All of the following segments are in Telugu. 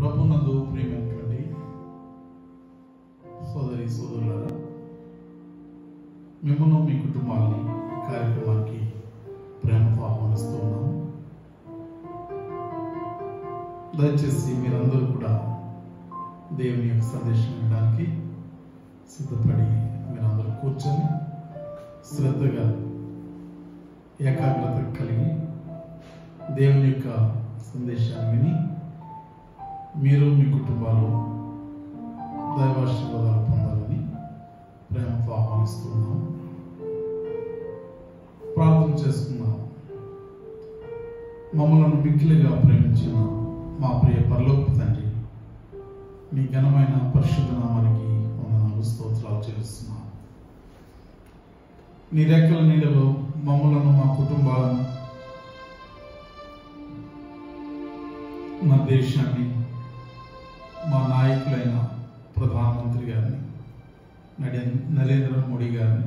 ప్రభునందు ప్రియమైనటువంటి సోదరి సోదరులారా మిమ్మల్ని మీ కుటుంబాన్ని కార్యక్రమానికి ప్రేమతో ఆహ్వానిస్తూ ఉన్నాము దయచేసి మీరందరూ కూడా దేవుని యొక్క సందేశం వినడానికి సిద్ధపడి మీరందరూ కూర్చొని శ్రద్ధగా ఏకాగ్రత కలిగి దేవుని యొక్క సందేశాన్ని విని మీరు మీ కుటుంబాలు దైవాశీర్వాదాలు పొందాలని ప్రేమతో ఆహ్వానిస్తున్నాం. ప్రార్థన చేస్తున్నాం మమ్మల్ని మిక్కిలిగా ప్రేమించిన మా ప్రియ పరలోపు తండ్రి మీ ఘనమైన పరిశుద్ధ నామానికి వందనాలు స్తోత్రాలు చేస్తున్నాం నీ రెక్కల నీడలో మమ్మలను మా కుటుంబాలను మా దేశాన్ని మా నాయకులైన ప్రధానమంత్రి గారిని నరేంద్ర మోడీ గారిని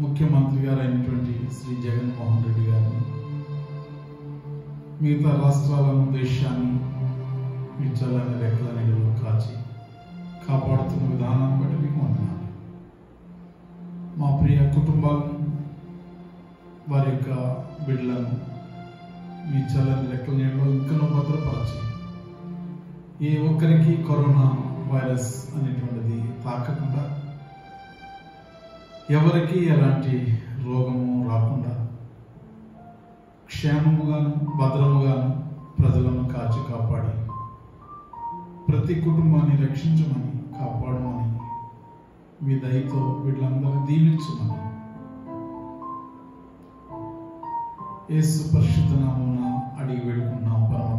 ముఖ్యమంత్రి గారు అయినటువంటి శ్రీ జగన్మోహన్ రెడ్డి గారిని మిగతా రాష్ట్రాలను దేశాన్ని మీ చల్లని రెక్కల నీడలో కాచి కాపాడుతున్న విధానాన్ని బట్టి మీకు వందనాలు. మా ప్రియ కుటుంబాలను వారి యొక్క బిడ్డలను మీ చల్లని రెక్కల నీడలో ఇంకనూ భద్రపరచి ఏ ఒక్కరికి కరోనా వైరస్ అనేటువంటిది తాకకుండా ఎవరికి ఎలాంటి రోగము రాకుండా క్షేమముగాను భద్రముగాను ప్రజలను కాచి కాపాడి ప్రతి కుటుంబాన్ని రక్షించమని కాపాడమని మీ దయతో వీళ్ళందరూ దీవించమని. యేసు పరిశుద్ధ నామమున అడిగి వేడుకున్నాం పరమ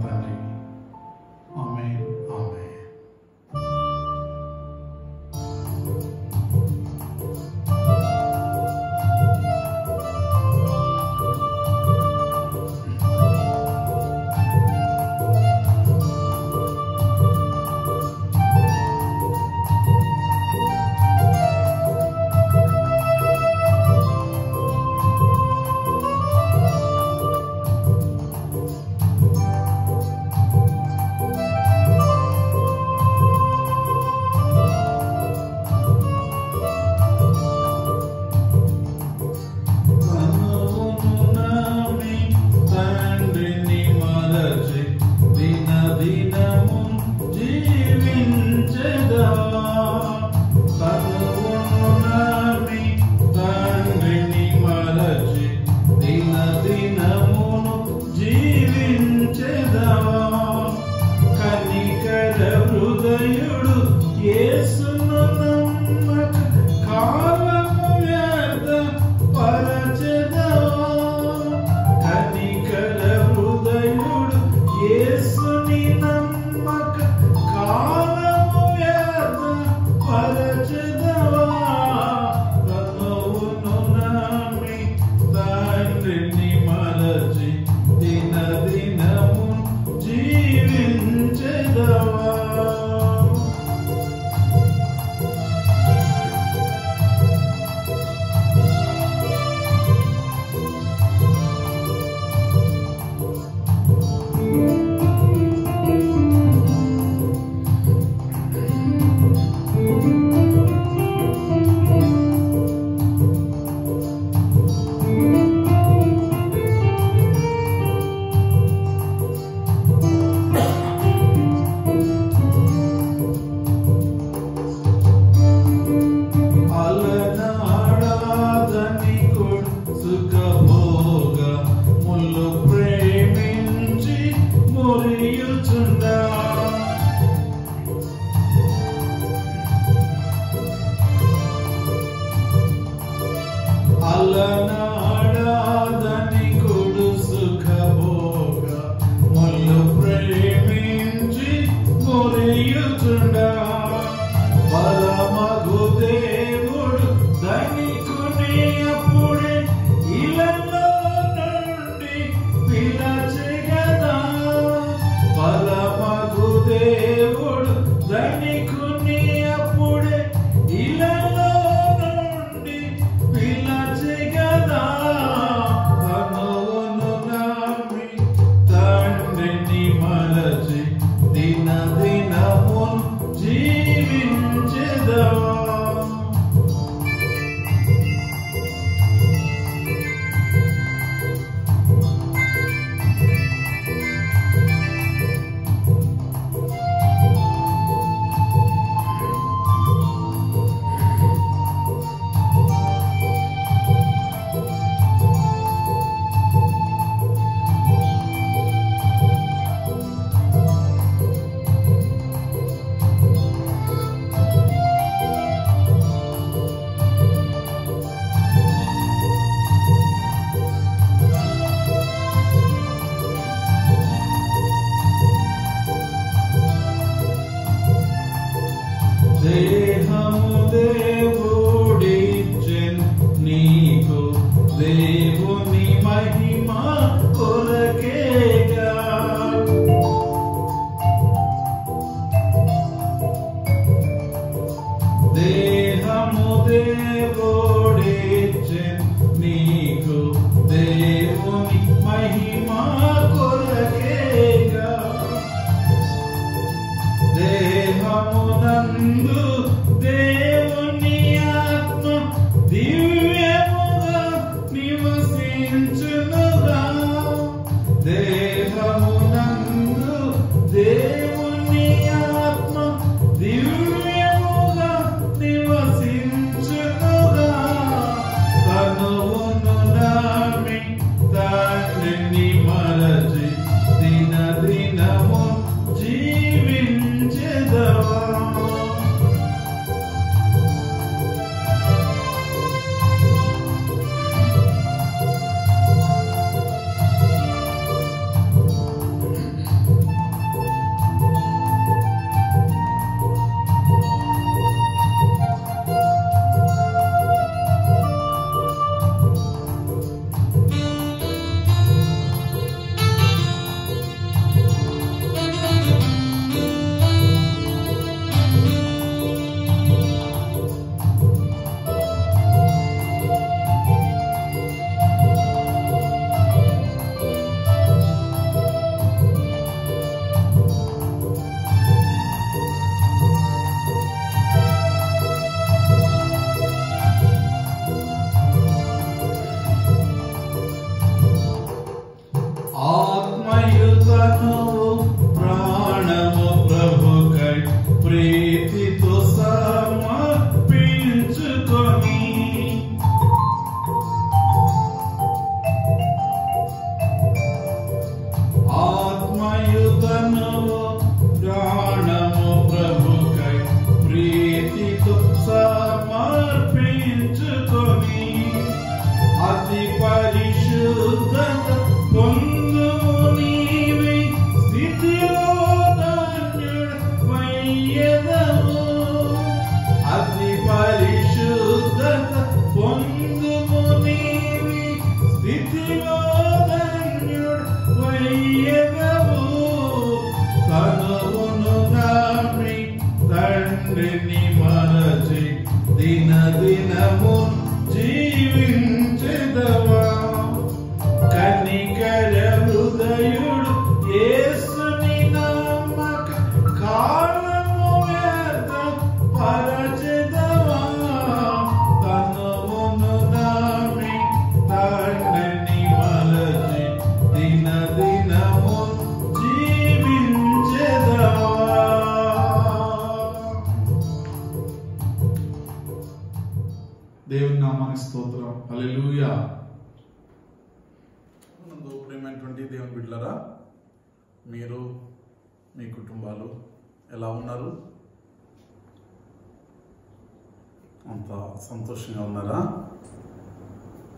సంతోషంగా ఉన్నారా?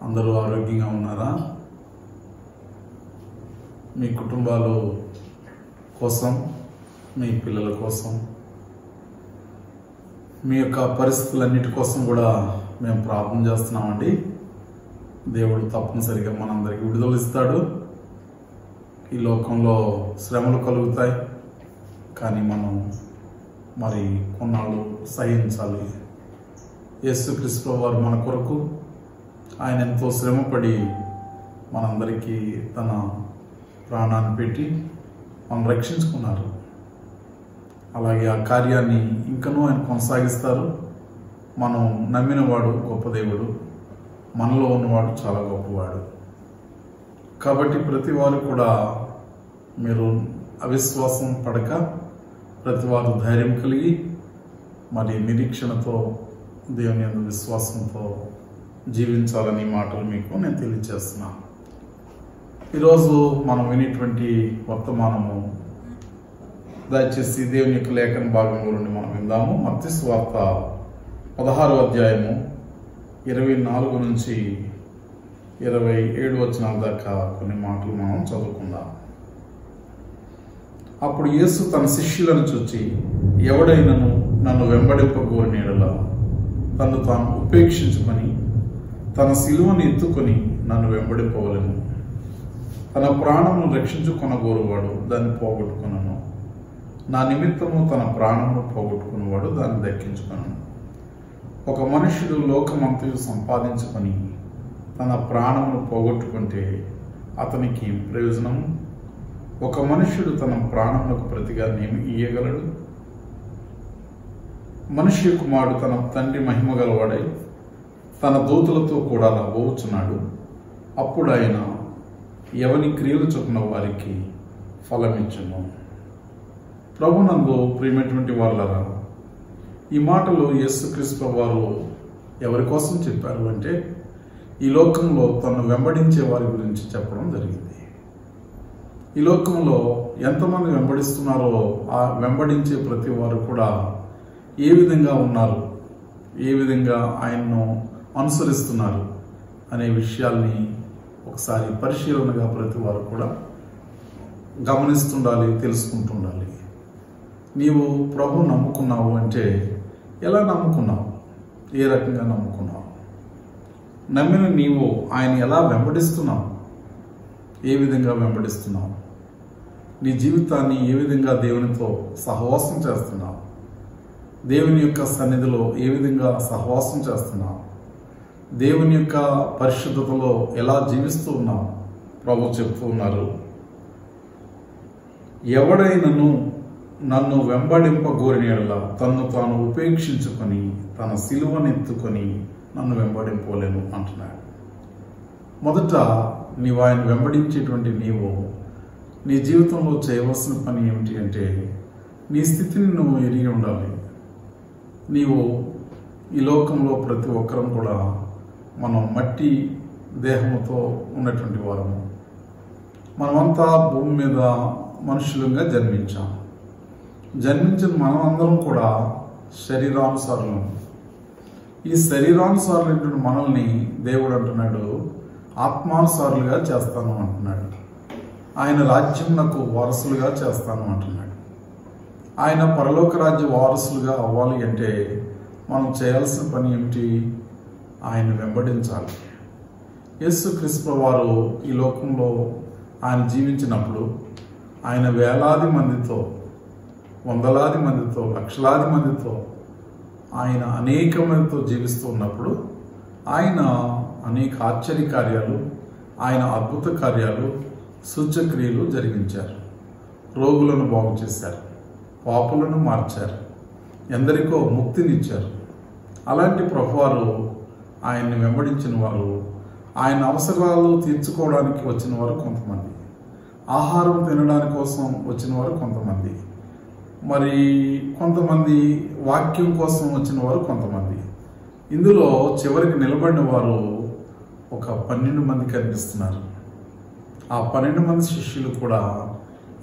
అందరూ ఆరోగ్యంగా ఉన్నారా? మీ కుటుంబాలు కోసం మీ పిల్లల కోసం మీ యొక్క పరిస్థితులన్నిటి కోసం కూడా మేము ప్రార్థన చేస్తున్నామండి. దేవుడు తప్పనిసరిగా మనందరికీ విడుదల ఇస్తాడు. ఈ లోకంలో శ్రమలు కలుగుతాయి. కానీ మనం మరి కొన్నాళ్ళు సహించాలి. యేసుక్రీస్తు వారు మన కొరకు ఆయన ఎంతో శ్రమపడి మనందరికీ తన ప్రాణాన్ని పెట్టి మనం రక్షించుకున్నారు. అలాగే ఆ కార్యాన్ని ఇంకనూ ఆయన కొనసాగిస్తారు. మనం నమ్మినవాడు గొప్ప దేవుడు. మనలో ఉన్నవాడు చాలా గొప్పవాడు. కాబట్టి ప్రతి వారు కూడా మీరు అవిశ్వాసం పడక ప్రతి వారు ధైర్యం కలిగి మరి నిరీక్షణతో దేవుని యందు విశ్వాసంతో జీవించాలని మాటలు మీకు నేను తెలియజేస్తున్నాను ఈరోజు మనం వినేటువంటి వర్తమానము దయచేసి దేవుని యొక్క లేఖన భాగంలో నుండి మనం విందాము. మత్తి స్వార్త పదహారు అధ్యాయము ఇరవై నాలుగు నుంచి ఇరవై ఏడు వచనాల దాకా కొన్ని మాటలు మనం చదువుకుందాం. అప్పుడు యేసు తన శిష్యులను చూచి ఎవడైనను నన్ను వెంబడింపగోరిన ఎడల తను తాను ఉపేక్షించుకొని తన శిలువను ఎత్తుకొని నన్ను వెంబడింపవలను. తన ప్రాణమును రక్షించుకొనగోరువాడు దాన్ని పోగొట్టుకునను. నా నిమిత్తము తన ప్రాణమును పోగొట్టుకున్నవాడు దాన్ని దక్కించుకొనను. ఒక మనుషుడు లోకమంతయు సంపాదించుకొని తన ప్రాణమును పోగొట్టుకుంటే అతనికి ప్రయోజనం ఒక మనుషుడు తన ప్రాణములకు ప్రతిగా నేమి ఇయ్యగలడు. మనుష్య కుమారుడు తన తండ్రి మహిమ గలవాడై తన దూతలతో కూడా రాబోచున్నాడు అప్పుడు ఆయన ఎవని క్రియలు చొప్పున వారికి ఫలమిచ్చును. ప్రభునందు ప్రియమైనటువంటి వాళ్ళరా ఈ మాటలు యేసుక్రీస్తు వారు ఎవరి కోసం చెప్పారు అంటే ఈ లోకంలో తను వెంబడించే వారి గురించి చెప్పడం జరిగింది. ఈ లోకంలో ఎంతమంది వెంబడిస్తున్నారో ఆ వెంబడించే ప్రతి వారు కూడా ఏ విధంగా ఉన్నారు? ఏ విధంగా ఆయన్ను అనుసరిస్తున్నారు? అనే విషయాల్ని ఒకసారి పరిశీలనగా ప్రతి వారు కూడా గమనిస్తుండాలి తెలుసుకుంటుండాలి. నీవు ప్రభు నమ్ముకున్నావు అంటే ఎలా నమ్ముకున్నావు? ఏ రకంగా నమ్ముకున్నావు? నమ్మిన నీవు ఆయన ఎలా వెంబడిస్తున్నావు? ఏ విధంగా వెంబడిస్తున్నావు? నీ జీవితాన్ని ఏ విధంగా దేవునితో సహవాసం చేస్తున్నావు? దేవుని యొక్క సన్నిధిలో ఏ విధంగా సహవాసం చేస్తున్నాం? దేవుని యొక్క పరిశుద్ధతలో ఎలా జీవిస్తూ ఉన్నాం? ప్రభు చెప్తూ ఉన్నారు. ఎవడైనను నన్ను వెంబడింపగోరిన తన్ను తాను ఉపేక్షించుకొని తన సిలువనెత్తుకొని నన్ను వెంబడింపలేను అంటున్నాడు. మొదట నీవు ఆయన వెంబడించేటువంటి నీవు నీ జీవితంలో చేయవలసిన పని ఏమిటి అంటే నీ స్థితిని నువ్వు ఎరిగి ఉండాలి. నీవు ఈ లోకంలో ప్రతి ఒక్కరం కూడా మనం మట్టి దేహముతో ఉన్నటువంటి వారము. మనమంతా భూమి మీద మనుషులుగా జన్మించాం. జన్మించిన మనమందరం కూడా శరీరానుసారులం. ఈ శరీరానుసారులైనటువంటి మనల్ని దేవుడు అంటున్నాడు ఆత్మానుసారులుగా చేస్తాను అంటున్నాడు. ఆయన రాజ్యం నాకు వారసులుగా చేస్తాను అంటున్నాడు. ఆయన పరలోక రాజ్య వారసులుగా అవ్వాలి అంటే మనం చేయాల్సిన పని ఏమిటి? ఆయన వెంబడించాలి. యేసు క్రీస్తు వారు ఈ లోకంలో ఆయన జీవించినప్పుడు ఆయన వేలాది మందితో వందలాది మందితో లక్షలాది మందితో ఆయన అనేక మందితో జీవిస్తూ ఉన్నప్పుడు ఆయన అనేక ఆశ్చర్య కార్యాలు ఆయన అద్భుత కార్యాలు సూచక్రియలు జరిగించారు. రోగులను బాగు చేశారు. పాపులను మార్చారు. ఎందరికో ముక్తినిచ్చారు. అలాంటి ప్రభువారు ఆయన్ని వెంబడించిన వారు ఆయన అవసరాలు తీర్చుకోవడానికి వచ్చిన వారు కొంతమంది. ఆహారం తినడానికి కోసం వచ్చిన వారు కొంతమంది. మరి కొంతమంది వాక్యం కోసం వచ్చిన వారు కొంతమంది. ఇందులో చివరికి నిలబడిన వారు ఒక పన్నెండు మంది కనిపిస్తున్నారు. ఆ పన్నెండు మంది శిష్యులు కూడా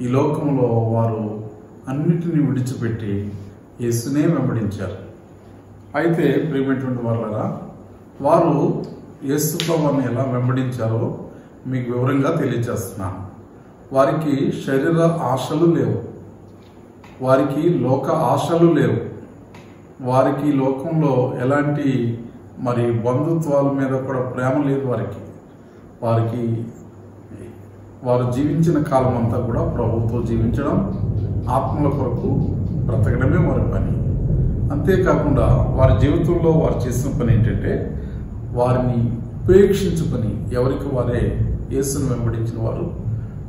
ఈ లోకంలో వారు అన్నిటిని విడిచిపెట్టి యేసునే వెంబడించారు. అయితే ప్రియమైనటువంటి వాళ్ళరా వారు యేసు ప్రభువుని ఎలా వెంబడించారో మీకు వివరంగా తెలియజేస్తున్నాను. వారికి శరీర ఆశలు లేవు. వారికి లోక ఆశలు లేవు. వారికి లోకంలో ఎలాంటి మరి బంధుత్వాల మీద కూడా ప్రేమ లేదు వారికి. వారికి వారు జీవించిన కాలం అంతా కూడా ప్రభుతో జీవించడం ఆత్మల కొరకు బ్రతకడమే వారి పని. అంతేకాకుండా వారి జీవితంలో వారు చేసిన పని ఏంటంటే వారిని ఉపేక్షించుకొని ఎవరికి వారే యేసును వెంబడించిన వారు.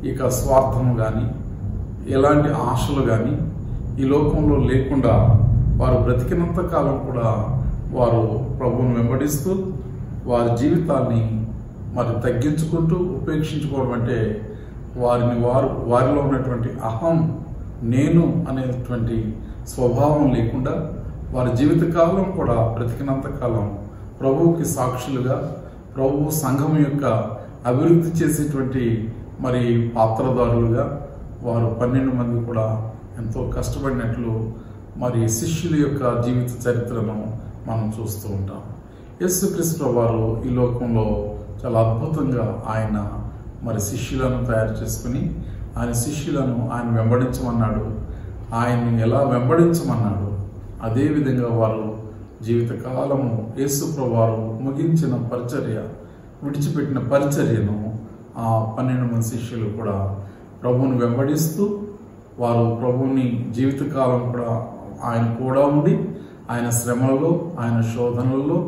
ఇక స్వార్థం కానీ ఎలాంటి ఆశలు కానీ ఈ లోకంలో లేకుండా వారు బ్రతికినంత కాలం కూడా వారు ప్రభువును వెంబడిస్తూ వారి జీవితాన్ని మరి తగ్గించుకుంటూ ఉపేక్షించుకోవడం అంటే వారిని వారు వారిలో ఉన్నటువంటి అహం నేను అనేటువంటి స్వభావం లేకుండా వారి జీవితకాలం కూడా బ్రతికినంత కాలం ప్రభువుకి సాక్షులుగా ప్రభు సంఘం యొక్క అభివృద్ధి చేసేటువంటి మరి పాత్రదారులుగా వారు పన్నెండు మంది కూడా ఎంతో కష్టపడినట్లు మరి శిష్యుల యొక్క జీవిత చరిత్రను మనం చూస్తూ ఉంటాం. యేసుక్రీస్తు వారు ఈ లోకంలో చాలా అద్భుతంగా ఆయన మరి శిష్యులను తయారు చేసుకుని ఆయన శిష్యులను ఆయన వెంబడించమన్నాడు. ఆయన్ని ఎలా వెంబడించమన్నాడు? అదేవిధంగా వారు జీవితకాలము యేసుప్రవారు ముగించిన పరిచర్య విడిచిపెట్టిన పరిచర్యను ఆ పన్నెండు మంది శిష్యులు కూడా ప్రభువుని వెంబడిస్తూ వారు ప్రభువుని జీవితకాలం కూడా ఆయన కూడా ఉండి ఆయన శ్రమలలో ఆయన శోధనలలో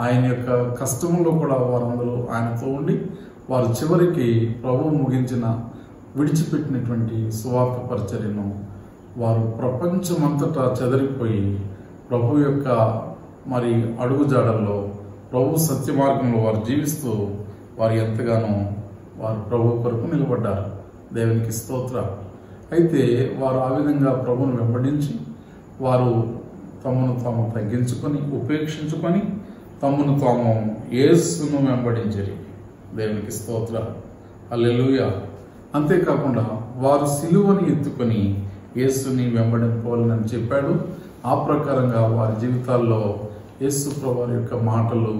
ఆయన యొక్క కష్టములో కూడా వారందరూ ఆయనతో ఉండి వారు చివరికి ప్రభువు ముగించిన విడిచిపెట్టినటువంటి సువార్త పరిచర్యను వారు ప్రపంచమంతటా చెదరిపోయి ప్రభు యొక్క మరి అడుగుజాడల్లో ప్రభు సత్య మార్గంలో వారు జీవిస్తూ వారు ఎంతగానో వారు ప్రభు కొరకు నిలబడ్డారు. దేవునికి స్తోత్ర. అయితే వారు ఆ విధంగా ప్రభును వెంబడించి వారు తమను తాము తగ్గించుకొని ఉపేక్షించుకొని తమను తాము ఏసును వెంబడించరి. దేవునికి స్తోత్ర. అల్లెలుయ అంతేకాకుండా వారు సిలువని ఎత్తుకొని యేసుని వెంబడింపోవాలని చెప్పాడు. ఆ ప్రకారంగా వారి జీవితాల్లో యేసు ప్రభు యొక్క మాటలు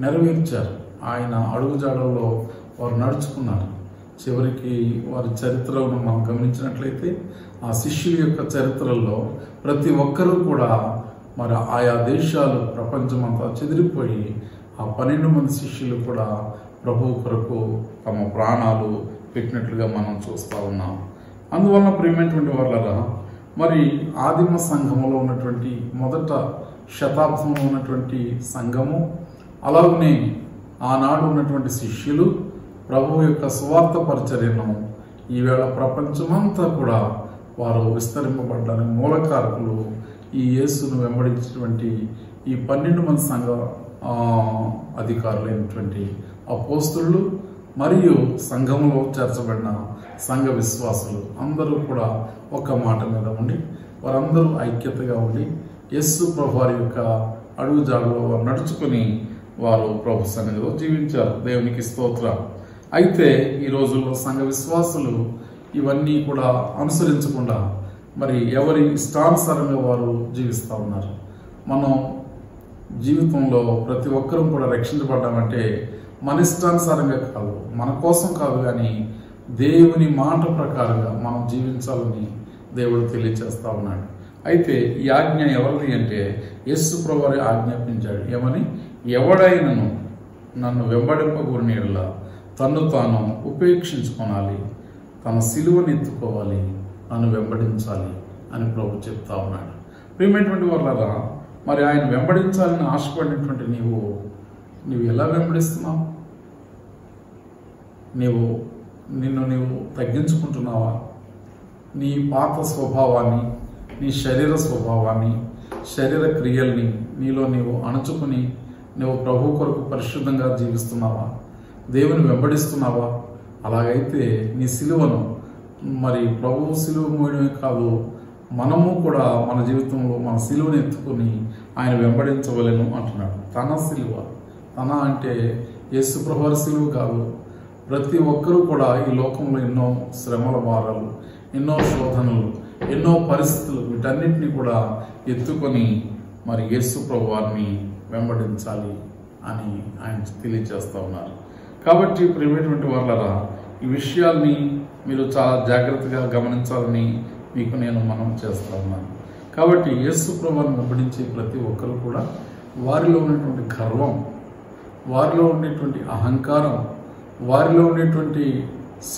నెరవేర్చారు. ఆయన అడుగుజాడల్లో వారు నడుచుకున్నారు. చివరికి వారి చరిత్రను మనం గమనించినట్లయితే ఆ శిష్యుల యొక్క చరిత్రల్లో ప్రతి ఒక్కరూ కూడా మరి ఆయా దేశాలు ప్రపంచమంతా చెదిరిపోయి ఆ పన్నెండు మంది శిష్యులు కూడా ప్రభు కొరకు తమ ప్రాణాలు పెట్టినట్లుగా మనం చూస్తూ ఉన్నాం. అందువలన ప్రియమైనటువంటి వాళ్ళరా మరి ఆదిమ సంఘములో ఉన్నటువంటి మొదట శతాబ్దంలో ఉన్నటువంటి సంఘము అలాగనే ఆనాడు ఉన్నటువంటి శిష్యులు ప్రభు యొక్క స్వార్థ పరిచర్యను ఈవేళ ప్రపంచమంతా కూడా వారు విస్తరింపబడ్డానికి మూలకారకులు ఈ యేసును వెంబడించినటువంటి ఈ పన్నెండు మంది సంఘ ఆ, అధికారులైనటువంటి అపోస్తులు మరియు సంఘంలో చేర్చబడిన సంఘ విశ్వాసులు అందరూ కూడా ఒక మాట మీద ఉండి వారందరూ ఐక్యతగా ఉండి యస్సు ప్రభు వారి యొక్క అడుగు జాడలో వారు నడుచుకుని వారు ప్రభు సన్నిధిలో జీవించారు. దేవునికి స్తోత్ర. అయితే ఈ రోజుల్లో సంఘ విశ్వాసులు ఇవన్నీ కూడా అనుసరించకుండా మరి ఎవరి ఇష్టానుసారంగా వారు జీవిస్తూ ఉన్నారు? మనం జీవితంలో ప్రతి ఒక్కరూ కూడా రక్షించబడ్డామంటే మన ఇష్టానుసారంగా కాదు మన కోసం కాదు కానీ దేవుని మాట ప్రకారంగా మనం జీవించాలని దేవుడు తెలియచేస్తా ఉన్నాడు. అయితే ఈ ఆజ్ఞ ఎవరిది అంటే యేసు ప్రభువారి ఆజ్ఞాపించాడు. ఏమని? ఎవడైనను నన్ను వెంబడింపకూడనిలా తన్ను తాను ఉపేక్షించుకోనాలి తన సిలువను ఎత్తుకోవాలి నన్ను వెంబడించాలి అని ప్రభు చెప్తా ఉన్నాడు. ప్రియమైనటువంటి వాళ్ళగా మరి ఆయన వెంబడించాలని ఆశపడినటువంటి నీవు నీవు ఎలా వెంబడిస్తున్నావు? నీవు నిన్ను నీవు తగ్గించుకుంటున్నావా? నీ పాత స్వభావాన్ని నీ శరీర స్వభావాన్ని శరీర క్రియల్ని నీలో నీవు అణుచుకుని నువ్వు ప్రభు కొరకు పరిశుద్ధంగా జీవిస్తున్నావా? దేవుని వెంబడిస్తున్నావా? అలాగైతే నీ సిలువను మరి ప్రభు సిలువ మూయడమే కాదు మనము కూడా మన జీవితంలో మన సిలువను ఎత్తుకుని ఆయన వెంబడించవలెను అంటున్నాడు. తన సిలువ తన అంటే యేసు ప్రభువారి సిలువ కాదు ప్రతి ఒక్కరూ కూడా ఈ లోకంలో ఎన్నో శ్రమల భారాలు ఎన్నో శోధనలు ఎన్నో పరిస్థితులు వీటన్నిటిని కూడా ఎత్తుకొని మరి యేసు ప్రభు వారిని వెంబడించాలి అని ఆయన తెలియజేస్తూ ఉన్నారు. కాబట్టి ప్రియమైనటువంటి వాళ్ళరా ఈ విషయాల్ని మీరు చాలా జాగ్రత్తగా గమనించాలని మీకు నేను మనం చేస్తా ఉన్నాను. కాబట్టి యేసు ప్రభువారిని వెంబడించే ప్రతి ఒక్కరు కూడా వారిలో ఉన్నటువంటి గర్వం వారిలో ఉండేటువంటి అహంకారం వారిలో ఉండేటువంటి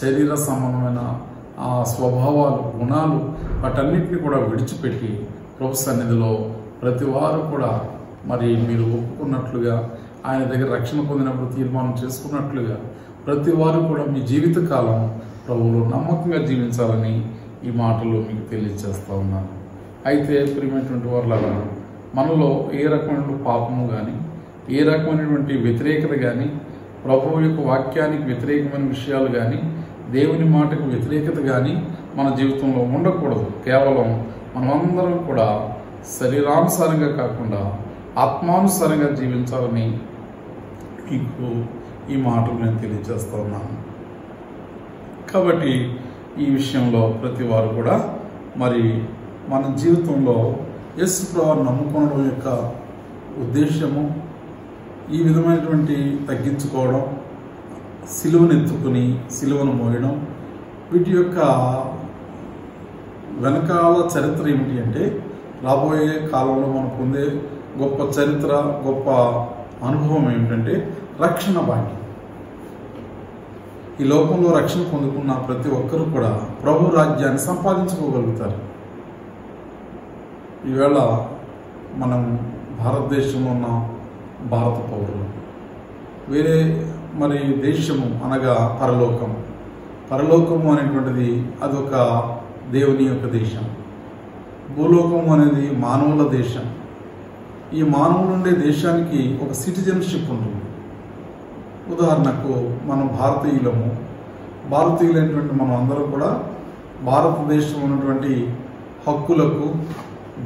శరీర సంబంధమైన ఆ స్వభావాలు గుణాలు వాటన్నిటిని కూడా విడిచిపెట్టి ప్రభు సన్నిధిలో ప్రతి వారు కూడా మరి మీరు ఒప్పుకున్నట్లుగా ఆయన దగ్గర రక్షణ పొందినప్పుడు తీర్మానం చేసుకున్నట్లుగా ప్రతి వారు కూడా మీ జీవిత కాలం ప్రభువులో నమ్మకంగా జీవించాలని ఈ మాటలు మీకు తెలియజేస్తా ఉన్నాను. అయితే ప్రియమైనటువంటి వాళ్ళ మనలో ఏ రకమైన పాపము కానీ ఏ రకమైనటువంటి వ్యతిరేకత కానీ ప్రభువు యొక్క వాక్యానికి వ్యతిరేకమైన విషయాలు కానీ దేవుని మాటకు వ్యతిరేకత కానీ మన జీవితంలో ఉండకూడదు. కేవలం మనమందరం కూడా శరీరానుసారంగా కాకుండా ఆత్మానుసారంగా జీవించాలని మీకు ఈ మాటలు నేను తెలియజేస్తా ఉన్నాను. కాబట్టి ఈ విషయంలో ప్రతి వారు కూడా మరి మన జీవితంలో ఎస్ ప్రభావం నమ్ముకోవడం యొక్క ఉద్దేశము ఈ విధమైనటువంటి తగ్గించుకోవడం సిలువను ఎత్తుకుని సిలువను మోయడం వీటి యొక్క వెనకాల చరిత్ర ఏమిటి అంటే రాబోయే కాలంలో మనం పొందే గొప్ప చరిత్ర గొప్ప అనుభవం ఏమిటంటే రక్షణ భాగ్యం ఈ లోకంలో రక్షణ పొందుకున్న ప్రతి ఒక్కరూ కూడా ప్రభు రాజ్యాన్ని సంపాదించుకోగలుగుతారు. ఈవేళ మనం భారతదేశంలో ఉన్న. భారత పౌరులు. వేరే మరి దేశము అనగా పరలోకం. పరలోకము అనేటువంటిది అదొక దేవుని యొక్క దేశం. భూలోకం అనేది మానవుల దేశం. ఈ మానవులు ఉండే దేశానికి ఒక సిటిజన్షిప్ ఉంటుంది. ఉదాహరణకు మనం భారతీయులము. భారతీయులైనటువంటి మనం అందరం కూడా భారతదేశం ఉన్నటువంటి హక్కులకు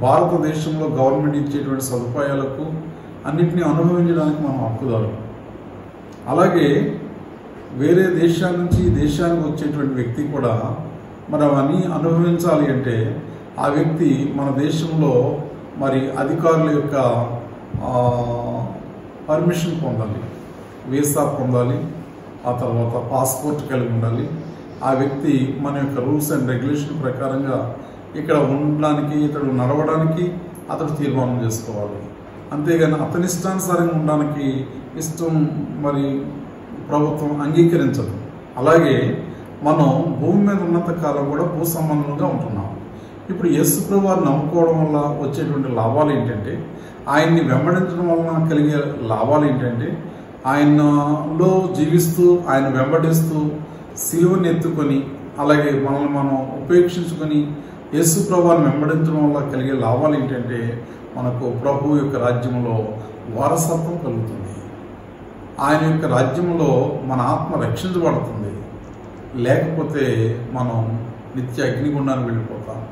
భారతదేశంలో గవర్నమెంట్ ఇచ్చేటువంటి సదుపాయాలకు అన్నింటినీ అనుభవించడానికి మనం హక్కుదారు అలాగే వేరే దేశాల నుంచి ఈ దేశానికి వచ్చేటువంటి వ్యక్తి కూడా మరి అవన్నీ అనుభవించాలి అంటే ఆ వ్యక్తి మన దేశంలో మరి అధికారుల యొక్క పర్మిషన్ పొందాలి. వీసా పొందాలి. ఆ తర్వాత పాస్పోర్ట్ కలిగి ఉండాలి. ఆ వ్యక్తి మన యొక్క రూల్స్ అండ్ రెగ్యులేషన్ ప్రకారంగా ఇక్కడ ఉండడానికి ఇతడు నడవడానికి అతడు తీర్మానం చేసుకోవాలి. అంతేగాని అతని ఇష్టానుసారంగా ఉండడానికి ఇష్టం మరి ప్రభుత్వం అంగీకరించదు. అలాగే మనం భూమి మీద ఉన్నంత కాలం కూడా భూ సంబంధంగా ఉంటున్నాం. ఇప్పుడు యేసు ప్రభువారిని నమ్ముకోవడం వల్ల వచ్చేటువంటి లాభాలు ఏంటంటే ఆయన్ని వెంబడించడం వలన కలిగే లాభాలు ఏంటంటే ఆయనలో జీవిస్తూ ఆయన వెంబడిస్తూ సిలువని ఎత్తుకొని అలాగే మనల్ని మనం ఉపేక్షించుకొని యేసు ప్రభువారిని వెంబడించడం వల్ల కలిగే లాభాలు ఏంటంటే మనకు ప్రభు యొక్క రాజ్యంలో వారసత్వం కలుగుతుంది. ఆయన యొక్క రాజ్యంలో మన ఆత్మ రక్షించబడుతుంది. లేకపోతే మనం నిత్య అగ్నిగుండానికి వెళ్ళిపోతాం.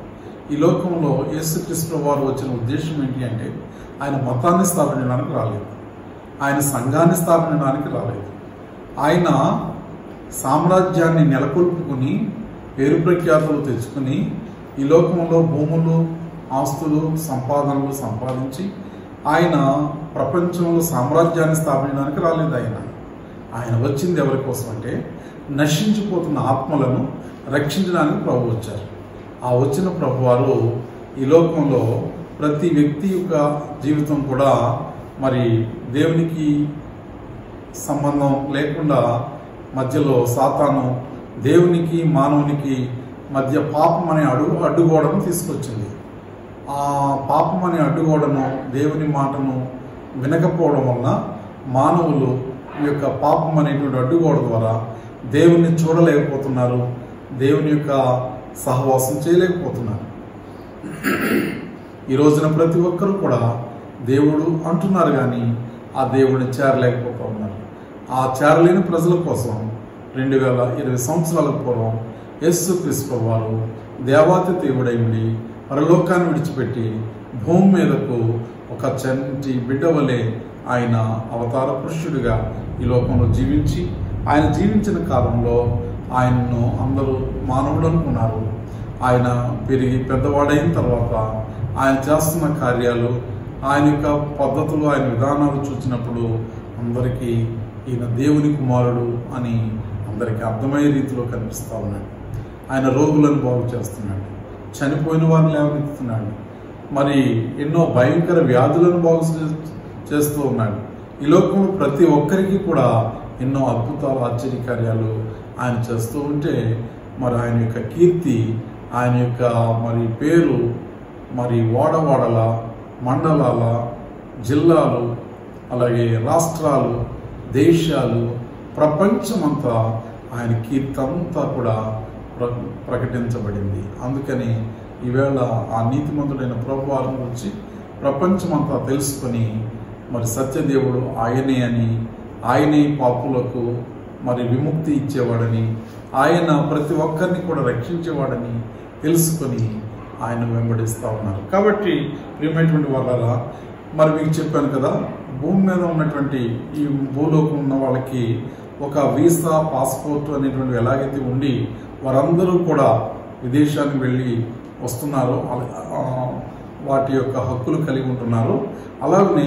ఈ లోకంలో యేసుక్రీస్తు వారు వచ్చిన ఉద్దేశం ఏంటి అంటే ఆయన మతాన్ని స్థాపించడానికి రాలేదు. ఆయన సంఘాన్ని స్థాపించడానికి రాలేదు. ఆయన సామ్రాజ్యాన్ని నెలకొల్పుకుని పేరు ప్రఖ్యాతులు తెచ్చుకుని ఈ లోకంలో భూములు ఆస్తులు సంపాదనలు సంపాదించి ఆయన ప్రపంచంలో సామ్రాజ్యాన్ని స్థాపించడానికి రాలేదు ఆయన. ఆయన వచ్చింది ఎవరి కోసం అంటే నశించిపోతున్న ఆత్మలను రక్షించడానికి ప్రభు వచ్చారు. ఆ వచ్చిన ప్రభు వారు ఈ లోకంలో ప్రతి వ్యక్తి యొక్క జీవితం కూడా మరి దేవునికి సంబంధం లేకుండా మధ్యలో సాతాను దేవునికి మానవునికి మధ్య పాపం అనే అడుగు అడ్డుగోడను తీసుకొచ్చింది. ఆ పాపమని అడ్డుకోవడము అడ్డుగోడను దేవుని మాటను వినకపోవడం వలన మానవులు ఈ యొక్క పాపం అనేటువంటి అడ్డుగోడ ద్వారా దేవుణ్ణి చూడలేకపోతున్నారు దేవుని యొక్క సహవాసం చేయలేకపోతున్నారు. ఈ రోజున ప్రతి ఒక్కరు కూడా దేవుడు అంటున్నారు కానీ ఆ దేవుడిని చేరలేకపోతూ ఉన్నారు. ఆ చేరలేని ప్రజల కోసం రెండు వేల ఇరవై సంవత్సరాల పూర్వం యస్సు క్రీస్తు వారు దేవాతి దేవుడై ఉండి పరలోకాన్ని విడిచిపెట్టి భూమి మీదకు ఒక చంటి బిడ్డ వలె ఆయన అవతార పురుషుడిగా ఈ లోకంలో జీవించి ఆయన జీవించిన కాలంలో ఆయన్ను అందరూ మానవుడు అనుకున్నారు. ఆయన పెరిగి పెద్దవాడైన తర్వాత ఆయన చేస్తున్న కార్యాలు ఆయన యొక్క పద్ధతులు ఆయన విధానాలు చూసినప్పుడు అందరికీ ఈయన దేవుని కుమారుడు అని అందరికీ అర్థమయ్యే రీతిలో కనిపిస్తూ ఉన్నాడు. ఆయన రోగులను బాగు చేస్తున్నాడు. చనిపోయిన వారిని లేవనెత్తుతున్నాడు. మరి ఎన్నో భయంకర వ్యాధులను బాగు చేస్తూ ఉన్నాడు. ఈ లోకంలో ప్రతి ఒక్కరికి కూడా ఎన్నో అద్భుతాలు ఆశ్చర్యకార్యాలు ఆయన చేస్తూ ఉంటే మరి ఆయన యొక్క కీర్తి ఆయన యొక్క మరి పేరు మరి వాడవాడల మండలాల జిల్లాలు అలాగే రాష్ట్రాలు దేశాలు ప్రపంచమంతా ఆయన కీర్తి అంతా కూడా ప్ర ప్రకటించబడింది. అందుకని ఈవేళ ఆ నీతిమంతుడైన ప్రభువారం గురించి ప్రపంచమంతా తెలుసుకొని మరి సత్యదేవుడు ఆయనే అని ఆయనే పాపులకు మరి విముక్తి ఇచ్చేవాడని ఆయన ప్రతి ఒక్కరిని కూడా రక్షించేవాడని తెలుసుకొని ఆయన వెంబడిస్తూ ఉన్నారు. కాబట్టి ప్రియమైనటువంటి వాళ్ళ మరి మీకు చెప్పాను కదా భూమి మీద ఉన్నటువంటి ఈ భూలోకం ఉన్న వాళ్ళకి ఒక వీసా పాస్పోర్ట్ అనేటువంటి ఎలాగైతే ఉండి వారందరూ కూడా విదేశానికి వెళ్ళి వస్తున్నారు. వాటి యొక్క హక్కులు కలిగి ఉంటున్నారు. అలాగనే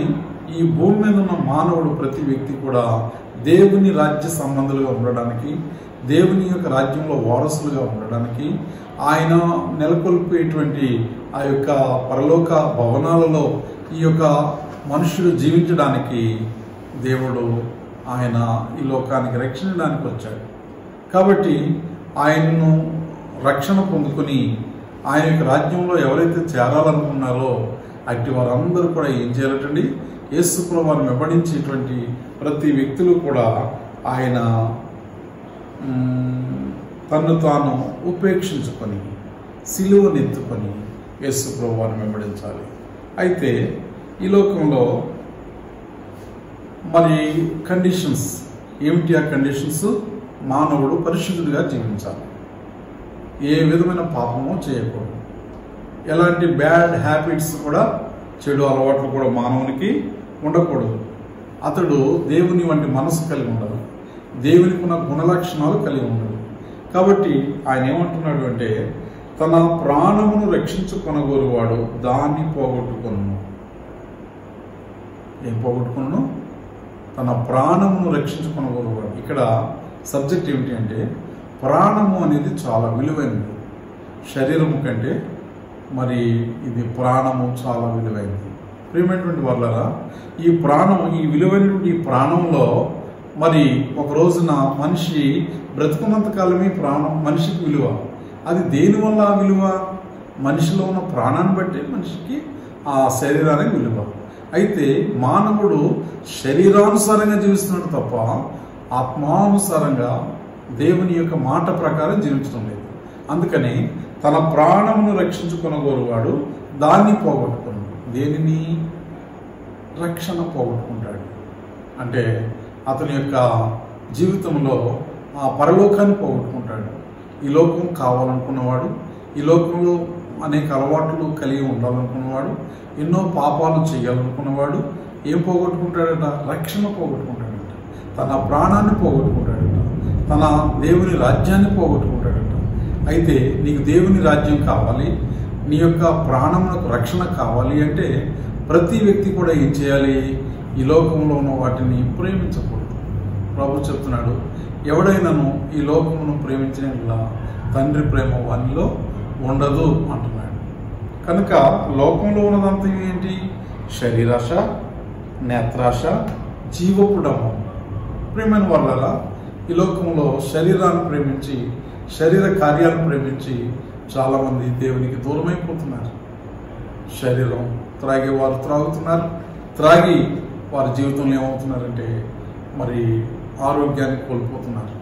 ఈ భూమి మీద ఉన్న మానవుడు ప్రతి వ్యక్తి కూడా దేవుని రాజ్య సంబంధులుగా ఉండడానికి దేవుని యొక్క రాజ్యంలో వారసులుగా ఉండడానికి ఆయన నెలకొల్పేటువంటి ఆ యొక్క పరలోక భవనాలలో ఈ యొక్క మనుషుడు జీవించడానికి దేవుడు ఆయన ఈ లోకానికి రక్షించడానికి వచ్చాడు. కాబట్టి ఆయన్ను రక్షణ పొందుకొని ఆయన యొక్క రాజ్యంలో ఎవరైతే చేరాలనుకున్నారో అట్టి వారందరూ కూడా ఏం చేయాలటండి? యేసుకులు వారిని వెంబడించేటువంటి ప్రతి వ్యక్తులు కూడా ఆయన తను తన్ను తాను ఉపేక్షించుకొని సిలువనెత్తుకొని యేసుకులు వారిని వెంబడించాలి. అయితే ఈ లోకంలో మరి కండిషన్స్ ఏమిటి ఆ కండిషన్స్ మానవుడు పరిశుద్ధుడిగా జీవించాలి. ఏ విధమైన పాపము చేయకూడదు. ఎలాంటి బ్యాడ్ హ్యాబిట్స్ కూడా చెడు అలవాట్లు కూడా మానవునికి ఉండకూడదు. అతడు దేవుని వంటి మనసు కలిగి ఉండదు దేవునికి ఉన్న గుణలక్షణాలు కలిగి ఉండదు కాబట్టి ఆయన ఏమంటున్నాడు అంటే తన ప్రాణమును రక్షించుకొనగోరువాడు దాన్ని పోగొట్టుకును. ఏం పోగొట్టుకున్నాను తన ప్రాణమును రక్షించుకొనగోరువాడు ఇక్కడ సబ్జెక్ట్ ఏమిటి అంటే ప్రాణము అనేది చాలా విలువైనది. శరీరము కంటే మరి ఇది ప్రాణము చాలా విలువైనది. ప్రియమైనటువంటి వాళ్ళరా ఈ ప్రాణం ఈ విలువైనటువంటి ఈ ప్రాణంలో మరి ఒక రోజున మనిషి బ్రతుకున్నంత కాలమే ప్రాణం మనిషికి విలువ. అది దేనివల్ల ఆ విలువ? మనిషిలో ఉన్న ప్రాణాన్ని బట్టి మనిషికి ఆ శరీరానికి విలువ. అయితే మానవుడు శరీరానుసారంగా జీవిస్తున్నాడు తప్ప ఆత్మానుసారంగా దేవుని యొక్క మాట ప్రకారం జీవించడం లేదు అందుకని తన ప్రాణమును రక్షించుకునగోరువాడు దాన్ని పోగొట్టుకున్నాడు. దేనిని? రక్షణ పోగొట్టుకుంటాడు. అంటే అతని యొక్క జీవితంలో ఆ పరలోకాన్ని పోగొట్టుకుంటాడు. ఈ లోకం కావాలనుకున్నవాడు ఈ లోకంలో అనేక అలవాట్లు కలిగి ఉండాలనుకున్నవాడు ఎన్నో పాపాలు చేయాలనుకున్నవాడు ఏం పోగొట్టుకుంటాడట? రక్షణ పోగొట్టుకుంటాడు. తన ప్రాణాన్ని పోగొట్టుకుంటాడట. తన దేవుని రాజ్యాన్ని పోగొట్టుకుంటాడట. అయితే నీకు దేవుని రాజ్యం కావాలి నీ యొక్క ప్రాణములకు రక్షణ కావాలి అంటే ప్రతి వ్యక్తి కూడా ఏం చేయాలి? ఈ లోకంలో ఉన్న వాటిని ప్రేమించకూడదు. ప్రభు చెప్తున్నాడు ఎవడైనాను ఈ లోకమును ప్రేమించిన తండ్రి ప్రేమ వానిలో ఉండదు అంటున్నాడు. కనుక లోకంలో ఉన్నదంతా ఏంటి? శరీరాశ నేత్రాశ జీవపుడము ప్రేమైన వాళ్ళ ఈ లోకంలో శరీరాన్ని ప్రేమించి శరీర కార్యాలను ప్రేమించి చాలామంది దేవునికి దూరమైపోతున్నారు. శరీరం త్రాగే వారు త్రాగుతున్నారు. త్రాగి వారి జీవితంలో ఏమవుతున్నారంటే మరి ఆరోగ్యాన్ని కోల్పోతున్నారు.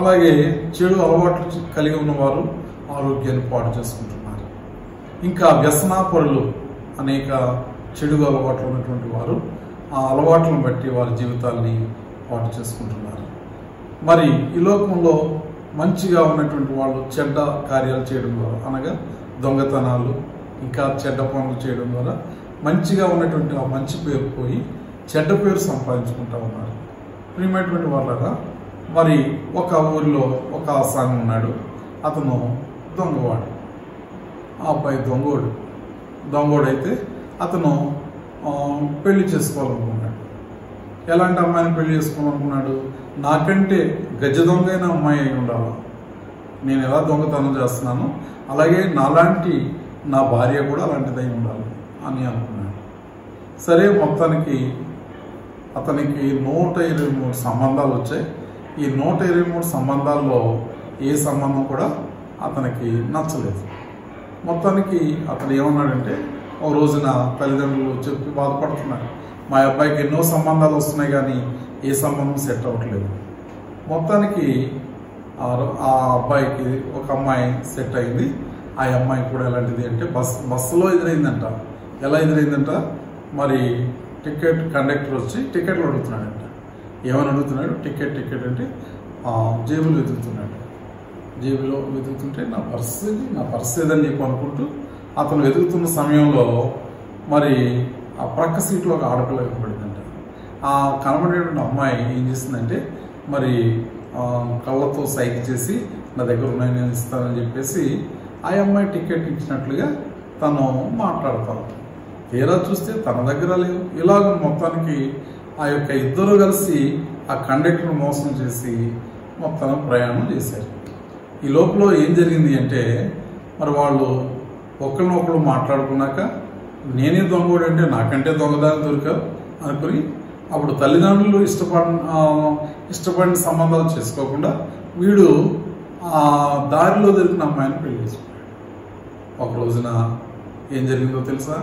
అలాగే చెడు అలవాట్లు కలిగి ఉన్నవారు ఆరోగ్యాన్ని పాడు చేసుకుంటున్నారు. ఇంకా వ్యసనాపరులు అనేక చెడు అలవాట్లు ఉన్నటువంటి వారు ఆ అలవాట్లను బట్టి వారి జీవితాల్ని పాటు చేసుకుంటున్నారు. మరి ఈ లోకంలో మంచిగా ఉన్నటువంటి వాళ్ళు చెడ్డ కార్యాలు చేయడం ద్వారా అనగా దొంగతనాలు ఇంకా చెడ్డ పనులు చేయడం ద్వారా మంచిగా ఉన్నటువంటి ఆ మంచి పేరు పోయి చెడ్డ పేరు సంపాదించుకుంటా ఉన్నారు. ప్రియమైనటువంటి వాళ్ళగా మరి ఒక ఊరిలో ఒక ఆసామి ఉన్నాడు. అతను దొంగవాడు. ఆ అబ్బాయి దొంగోడు. దొంగోడైతే అతను పెళ్ళి చేసుకోవాలనుకున్నాడు ఎలాంటి అమ్మాయిని పెళ్ళి చేసుకోవాలనుకున్నాడు? నాకంటే గజ దొంగ అయిన అమ్మాయి అయి ఉండాలి? నేను ఎలా దొంగతనం చేస్తున్నాను? అలాగే నాలాంటి నా భార్య కూడా అలాంటిదై ఉండాలి అని అనుకున్నాడు. సరే మొత్తానికి అతనికి నూట ఇరవై మూడు సంబంధాలు వచ్చాయి. ఈ నూట ఇరవై మూడు సంబంధాల్లో ఏ సంబంధం కూడా అతనికి నచ్చలేదు. మొత్తానికి అతను ఏమన్నాడంటే ఓ రోజున తల్లిదండ్రులు చెప్పి బాధపడుతున్నాడు మా అబ్బాయికి ఎన్నో సంబంధాలు వస్తున్నాయి కానీ ఏ సంబంధం సెట్ అవ్వట్లేదు. మొత్తానికి ఆ అబ్బాయికి ఒక అమ్మాయి సెట్ అయింది. ఆ అమ్మాయి కూడా ఎలాంటిది అంటే బస్ బస్సులో ఎదురైందంట. ఎలా ఎదురైందంట? మరి టికెట్ కండక్టర్ వచ్చి టికెట్లు అడుగుతున్నాడంట. ఏమని అడుగుతున్నాడు? టికెట్ టికెట్ అంటే ఆ, జేబులు వెతుకుతున్నాడు. జేబులో వెతుకుతుంటే నా పర్స్ నా పర్స్ ఏదని చెప్పి అనుకుంటూ అతను వెతుకుతున్న సమయంలో మరి ఆ ప్రక్క సీట్లో ఒక ఆడపిల్ల కనబడిందంట ఆ కనబడేటువంటి అమ్మాయి ఏం చేసిందంటే మరి కళ్ళతో సైకి చేసి నా దగ్గర ఉన్నాయి నేను ఇస్తానని చెప్పేసి ఆ అమ్మాయి టికెట్ ఇచ్చినట్లుగా తను మాట్లాడతాను తీరా చూస్తే తన దగ్గర లేవు ఇలాగ మొత్తానికి ఆ యొక్క ఇద్దరు కలిసి ఆ కండక్టర్ మోసం చేసి మొత్తం ప్రయాణం చేశారు. ఈ లోపల ఏం జరిగింది అంటే మరి వాళ్ళు ఒకరినొకరు మాట్లాడుకున్నాక నేనే దొంగోడు అంటే నాకంటే దొంగదారి దొరికావు అనుకుని అప్పుడు తల్లిదండ్రులు ఇష్టపడ ఇష్టపడిన సంబంధాలు చేసుకోకుండా వీడు ఆ దారిలో దొరికిన అమ్మాయిని పెళ్ళి చేసుకున్నాడు. ఒక రోజున ఏం జరిగిందో తెలుసా?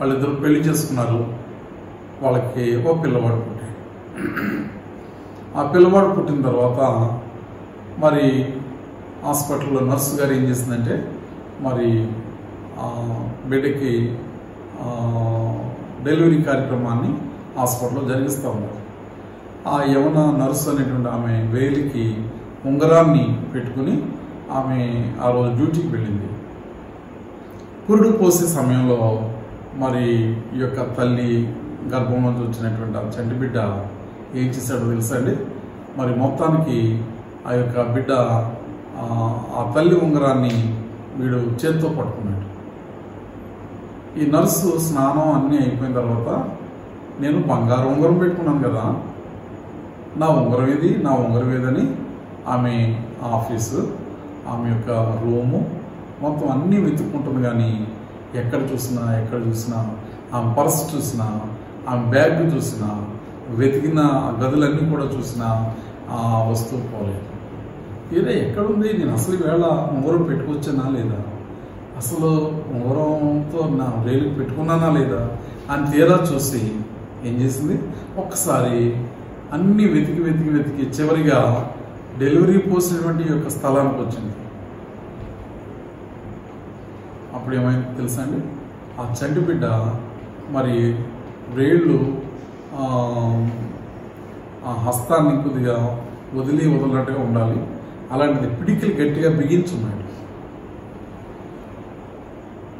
వాళ్ళిద్దరు పెళ్ళి చేసుకున్నారు. వాళ్ళకి ఒక పిల్లవాడు పుట్టాడు. ఆ పిల్లవాడు పుట్టిన తర్వాత మరి హాస్పిటల్లో నర్సు గారు ఏం చేసిందంటే మరి బిడ్డకి డెలివరీ కార్యక్రమాన్ని హాస్పిటల్లో జరిగిస్తూ ఉన్నారు. ఆ యవన నర్సు అనేటువంటి ఆమె వేలికి ఉంగరాన్ని పెట్టుకుని ఆమె ఆ రోజు డ్యూటీకి వెళ్ళింది. పురుడు పోసే సమయంలో మరి ఈ యొక్క తల్లి గర్భం వచ్చినటువంటి ఆ చంటి బిడ్డ ఏం చేశాడో తెలుసా అండి? మరి మొత్తానికి ఆ యొక్క బిడ్డ ఆ, ఆ తల్లి ఉంగరాన్ని వీడు చేత్తో పట్టుకున్నాడు. ఈ నర్సు స్నానం అన్నీ అయిపోయిన తర్వాత నేను బంగారు ఉంగరం పెట్టుకున్నాను కదా. నా ఉంగరం ఇది నా ఉంగరం ఏదని ఆమె ఆఫీసు ఆమె యొక్క రూము మొత్తం అన్నీ వెతుక్కుంటుంది కానీ ఎక్కడ చూసినా ఎక్కడ చూసినా ఆమె పర్స్ చూసినా ఆమె బ్యాగ్ చూసినా వెతికిన గదులన్నీ కూడా చూసినా ఆ వస్తువు పోలేదు. ఇదే ఎక్కడుంది? నేను అసలు వేళ ఉంగరం పెట్టుకొచ్చానా లేదా? అసలు ఉంగరంతో నా రైలు పెట్టుకున్నానా లేదా అని తీరా చూసి ఏం చేసింది? ఒక్కసారి అన్ని వెతికి వెతికి వెతికి చివరిగా డెలివరీ పోసినటువంటి యొక్క స్థలానికి వచ్చింది. అప్పుడు ఏమైంది తెలుసా అండి? ఆ చంటి బిడ్డ మరి రేళ్ళు ఆ, హస్తాన్ని కొద్దిగా వదిలి వదలనట్టుగా ఉండాలి. అలాంటిది పిడికిలు గట్టిగా బిగించున్నాయి.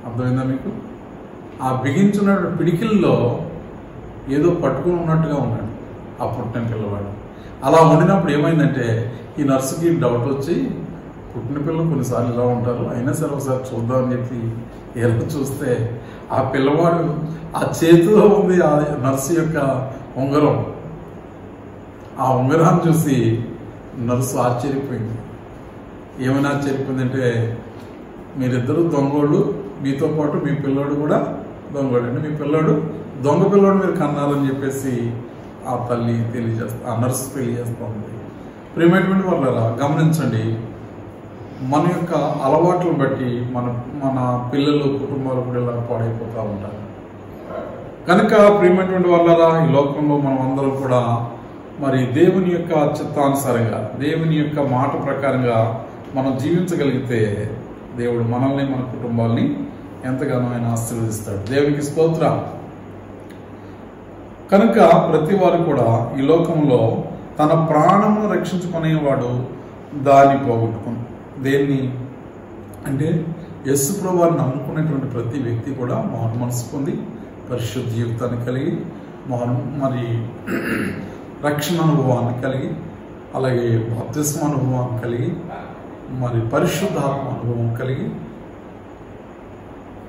అర్థమైందా మీకు? ఆ బిగించిన పిడికిల్లో ఏదో పట్టుకుని ఉన్నట్టుగా ఉన్నాడు ఆ పుట్టిన పిల్లవాడు. అలా వండినప్పుడు ఏమైందంటే ఈ నర్సుకి డౌట్ వచ్చి పుట్టిన పిల్లలు కొన్నిసార్లు ఇలా ఉంటారు? అయినా సరే ఒకసారి చూద్దామని చెప్పి ఎలా చూస్తే ఆ పిల్లవాడు ఆ చేతిలో ఉంది ఆ నర్సు యొక్క ఉంగరం. ఆ ఉంగరాన్ని చూసి నర్సు ఆశ్చర్యపోయింది. ఏమైనా ఆశ్చర్యపోయిందంటే మీరిద్దరు దొంగోళ్ళు మీతో పాటు మీ పిల్లోడు కూడా దొంగడండి మీ పిల్లోడు దొంగ పిల్లోడు మీరు కన్నారని చెప్పేసి ఆ తల్లి తెలియజేస్తా ఆ నర్సు తెలియజేస్తా ఉంది. ప్రియమైనటువంటి వాళ్ళ గమనించండి మన యొక్క అలవాట్లను బట్టి మన మన పిల్లలు కుటుంబాలు కూడా ఇలా పాడైపోతూ ఉంటారు. కనుక ప్రియమైనటువంటి వాళ్ళరా ఈ లోకంలో మనం అందరం కూడా మరి దేవుని యొక్క చిత్తానుసారంగా దేవుని యొక్క మాట ప్రకారంగా మనం జీవించగలిగితే దేవుడు మనల్ని మన కుటుంబాల్ని ఎంతగానో ఆయన ఆశీర్వదిస్తాడు దేవునికి స్తోత్ర. కనుక ప్రతి వారు కూడా ఈ లోకంలో తన ప్రాణమును రక్షించుకునేవాడు దాన్ని పోగొట్టుకుని దేన్ని? అంటే యస్సు ప్రభువాన్ని నమ్ముకునేటువంటి ప్రతి వ్యక్తి కూడా మౌన మనసు పొంది పరిశుద్ధ జీవితాన్ని కలిగి మౌన మరి రక్షణ అనుభవాన్ని కలిగి అలాగే బాప్తిస్మ అనుభవాన్ని కలిగి మరి పరిశుద్ధాత్మ అనుభవం కలిగి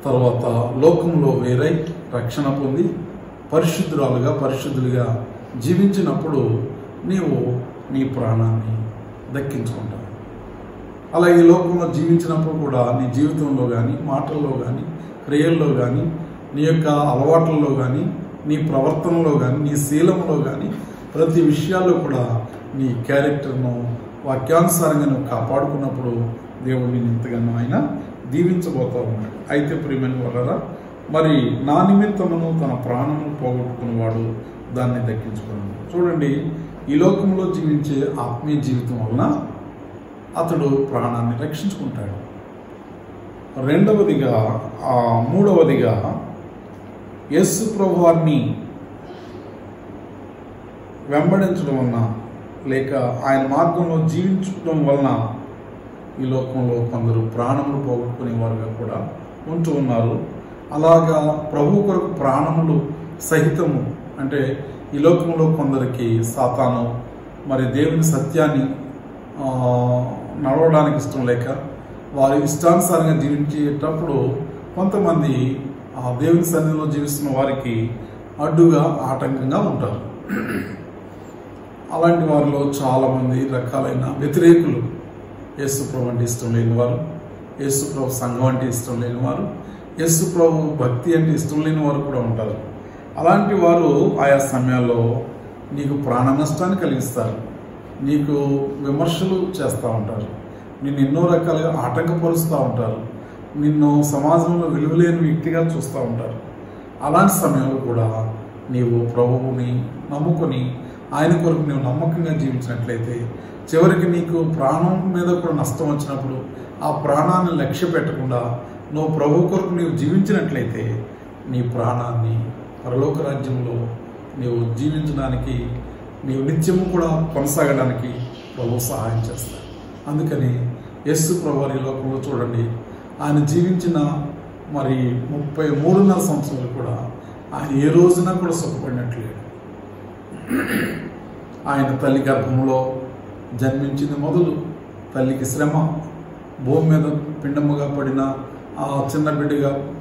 తర్వాత లోకంలో వేరై రక్షణ పొంది పరిశుద్ధురాలుగా పరిశుద్ధులుగా జీవించినప్పుడు నీవు నీ ప్రాణాన్ని దక్కించుకుంటావు. అలాగే ఈ లోకంలో జీవించినప్పుడు కూడా నీ జీవితంలో కానీ మాటల్లో కానీ క్రియల్లో కానీ నీ యొక్క అలవాట్లలో కానీ నీ ప్రవర్తనలో కానీ నీ శీలంలో కానీ ప్రతి విషయాల్లో కూడా నీ క్యారెక్టర్ను వాక్యానుసారంగా నువ్వు కాపాడుకున్నప్పుడు దేవుడు నేను ఎంతగానో ఆయన దీవించబోతా ఉన్నాడు అయితే ప్రియమైన వలరా మరి నా నిమిత్తమును తన ప్రాణమును పోగొట్టుకున్నవాడు దాన్ని దక్కించుకున్నాడు. చూడండి ఈ లోకంలో జీవించే ఆత్మీయ జీవితం వలన అతడు ప్రాణాన్ని రక్షించుకుంటాడు. రెండవదిగా ఆ మూడవదిగా యస్సు ప్రభువాన్ని వెంబడించడం వలన లేక ఆయన మార్గంలో జీవించడం వలన ఈ లోకంలో కొందరు ప్రాణములు పోగొట్టుకునే వారుగా కూడా ఉంటూ ఉన్నారు. అలాగా ప్రభు కొరకు ప్రాణములు సహితము అంటే ఈ లోకంలో కొందరికి సాతాను మరి దేవుని సత్యాన్ని నడవడానికి ఇష్టం లేక వారి ఇష్టానుసారంగా జీవించేటప్పుడు కొంతమంది ఆ దేవుని సన్నిధిలో జీవిస్తున్న వారికి అడ్డుగా ఆటంకంగా ఉంటారు. అలాంటి వారిలో చాలామంది రకాలైన వ్యతిరేకులు యేసుప్రభు అంటే ఇష్టం లేని వారు యేసుప్రభు సంఘం అంటే ఇష్టం లేని వారు యేసుప్రభు భక్తి అంటే ఇష్టం లేని వారు కూడా ఉంటారు. అలాంటి వారు ఆయా సమయాల్లో నీకు ప్రాణ నష్టాన్ని కలిగిస్తారు. నీకు విమర్శలు చేస్తూ ఉంటారు. నిన్ను ఎన్నో రకాలుగా ఆటంకపరుస్తూ ఉంటారు. నిన్ను సమాజంలో విలువలేని వ్యక్తిగా చూస్తూ ఉంటారు. అలాంటి సమయంలో కూడా నీవు ప్రభువుని నమ్ముకొని ఆయన కొరకు నీవు నమ్మకంగా జీవించినట్లయితే చివరికి నీకు ప్రాణం మీద కూడా నష్టం వచ్చినప్పుడు ఆ ప్రాణాన్ని లక్ష్య పెట్టకుండా నువ్వు ప్రభు కొరకు నీవు జీవించినట్లయితే నీ ప్రాణాన్ని పరలోక రాజ్యంలో నీవు జీవించడానికి నీవు నిత్యము కూడా కొనసాగడానికి ప్రభు సహాయం చేస్తాడు. అందుకని యస్సు ప్రభు ఈ లోకంలో చూడండి ఆయన జీవించిన మరి ముప్పై మూడున్నర సంవత్సరాలు కూడా ఆయన ఏ రోజున కూడా సుఖపడినట్లేదు. ఆయన తల్లి గర్భంలో జన్మించింది మొదలు తల్లికి శ్రమ భూమి మీద పిండముగా పడిన ఆ చిన్న బిడ్డగా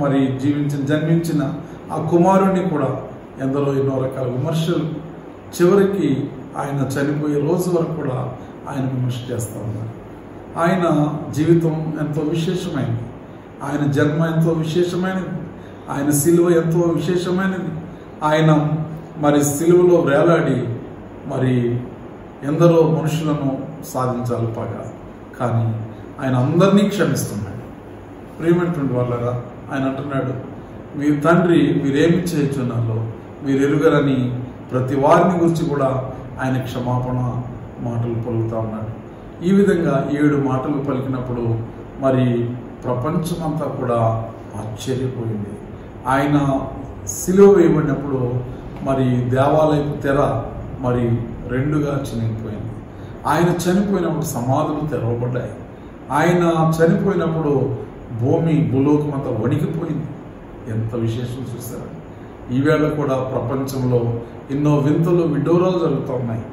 మరి జీవించిన జన్మించిన ఆ కుమారుణ్ణి కూడా ఎందరో ఎన్నో రకాల విమర్శలు చివరికి ఆయన చనిపోయే రోజు వరకు కూడా ఆయన విమర్శ చేస్తూ ఉన్నారు. ఆయన జీవితం ఎంతో విశేషమైనది. ఆయన జన్మ ఎంతో విశేషమైనది. ఆయన సిలువ ఎంతో విశేషమైనది. ఆయన మరి సిలువలో వేలాడి మరి ఎందరో మనుషులను సాధించాలి పగా కానీ ఆయన అందరినీ క్షమిస్తున్నాడు. ప్రియమైనటువంటి వాళ్ళరా ఆయన అంటున్నాడు మీ తండ్రి మీరేమి చేయుచున్నారో మీరు ఎరుగరని ప్రతి వారిని గురించి కూడా ఆయన క్షమాపణ మాటలు పలుకుతా ఉన్నాడు. ఈ విధంగా ఏడు మాటలు పలికినప్పుడు మరి ప్రపంచమంతా కూడా ఆశ్చర్యపోయింది. ఆయన సిలువ వేయబడినప్పుడు మరి దేవాలయపు తెర మరి రెండుగా చినిగిపోయింది ఆయన చనిపోయినప్పుడు సమాధులు తెరవబడ్డాయి. ఆయన చనిపోయినప్పుడు భూమి భూలోకం అంతా వణికిపోయింది. ఎంత విశేషం చూసారా? ఈవేళ కూడా ప్రపంచంలో ఎన్నో వింతలు విడ్డూరాలు జరుగుతున్నాయి.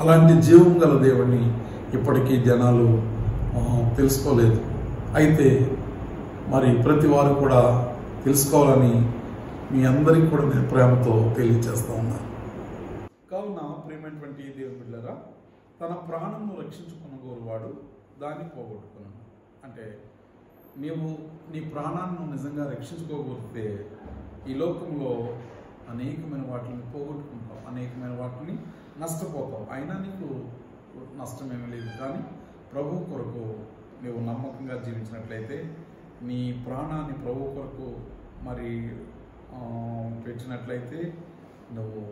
అలాంటి జీవం గల దేవుని ఇప్పటికీ జనాలు తెలుసుకోలేదు. అయితే మరి ప్రతి వారు కూడా తెలుసుకోవాలని మీ అందరికీ కూడా నేను ప్రేమతో తెలియజేస్తా ఉన్నాను కావున ప్రేమైనటువంటి దేవుని బిడ్డరా తన ప్రాణంను రక్షించుకున్న గోరువాడు దాన్ని పోగొట్టుకున్నాను అంటే నీవు నీ ప్రాణాన్ని నిజంగా రక్షించుకోగలిగితే ఈ లోకంలో అనేకమైన వాటిని పోగొట్టుకుంటావు అనేకమైన వాటిని నష్టపోతావు. అయినా నీకు నష్టమేమీ లేదు కానీ ప్రభు కొరకు నువ్వు నమ్మకంగా జీవించినట్లయితే నీ ప్రాణాన్ని ప్రభు కొరకు మరి పెట్టినట్లయితే నువ్వు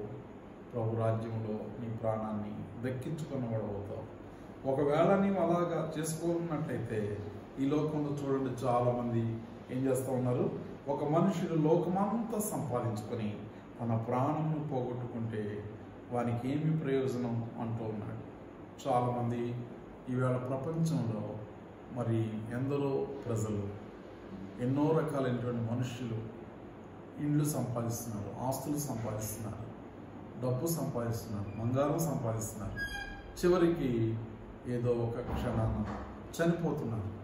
ప్రభు రాజ్యంలో నీ ప్రాణాన్ని దక్కించుకున్నవాడు అవుతావు ఒకవేళ నీవు అలాగా చేసుకోనున్నట్లయితే ఈ లోకంలో చూడండి చాలామంది ఏం చేస్తూ ఉన్నారు? ఒక మనుషుడు లోకమంతా సంపాదించుకొని తన ప్రాణంను పోగొట్టుకుంటే వానికి ఏమి ప్రయోజనం అంటూ ఉన్నాడు. చాలామంది ఈవేళ ప్రపంచంలో మరి ఎందరో ప్రజలు ఎన్నో రకాలైనటువంటి మనుషులు ఇండ్లు సంపాదిస్తున్నారు ఆస్తులు సంపాదిస్తున్నారు డబ్బు సంపాదిస్తున్నారు బంగారం సంపాదిస్తున్నారు. చివరికి ఏదో ఒక క్షణాన చనిపోతున్నారు.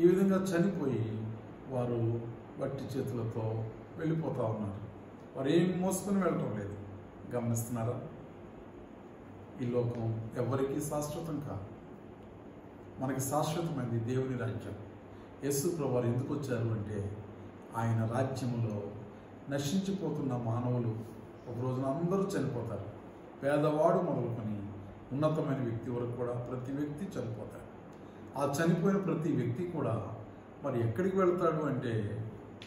ఈ విధంగా చనిపోయి వారు వట్టి చేతులతో వెళ్ళిపోతూ ఉన్నారు. వారు ఏం మోసుకొని వెళ్ళటం లేదు. గమనిస్తున్నారా? ఈ లోకం ఎవరికీ శాశ్వతం కాదు. మనకి శాశ్వతమైంది దేవుని రాజ్యం. యేసు ప్రభు ఎందుకు వచ్చారు అంటే ఆయన రాజ్యంలో నశించిపోతున్న మానవులు ఒక రోజున అందరూ చనిపోతారు. పేదవాడు మొదలుకొని ఉన్నతమైన వ్యక్తి వరకు కూడా ప్రతి వ్యక్తి చనిపోతాడు. ఆ చనిపోయిన ప్రతి వ్యక్తి కూడా మరి ఎక్కడికి వెళ్తాడు అంటే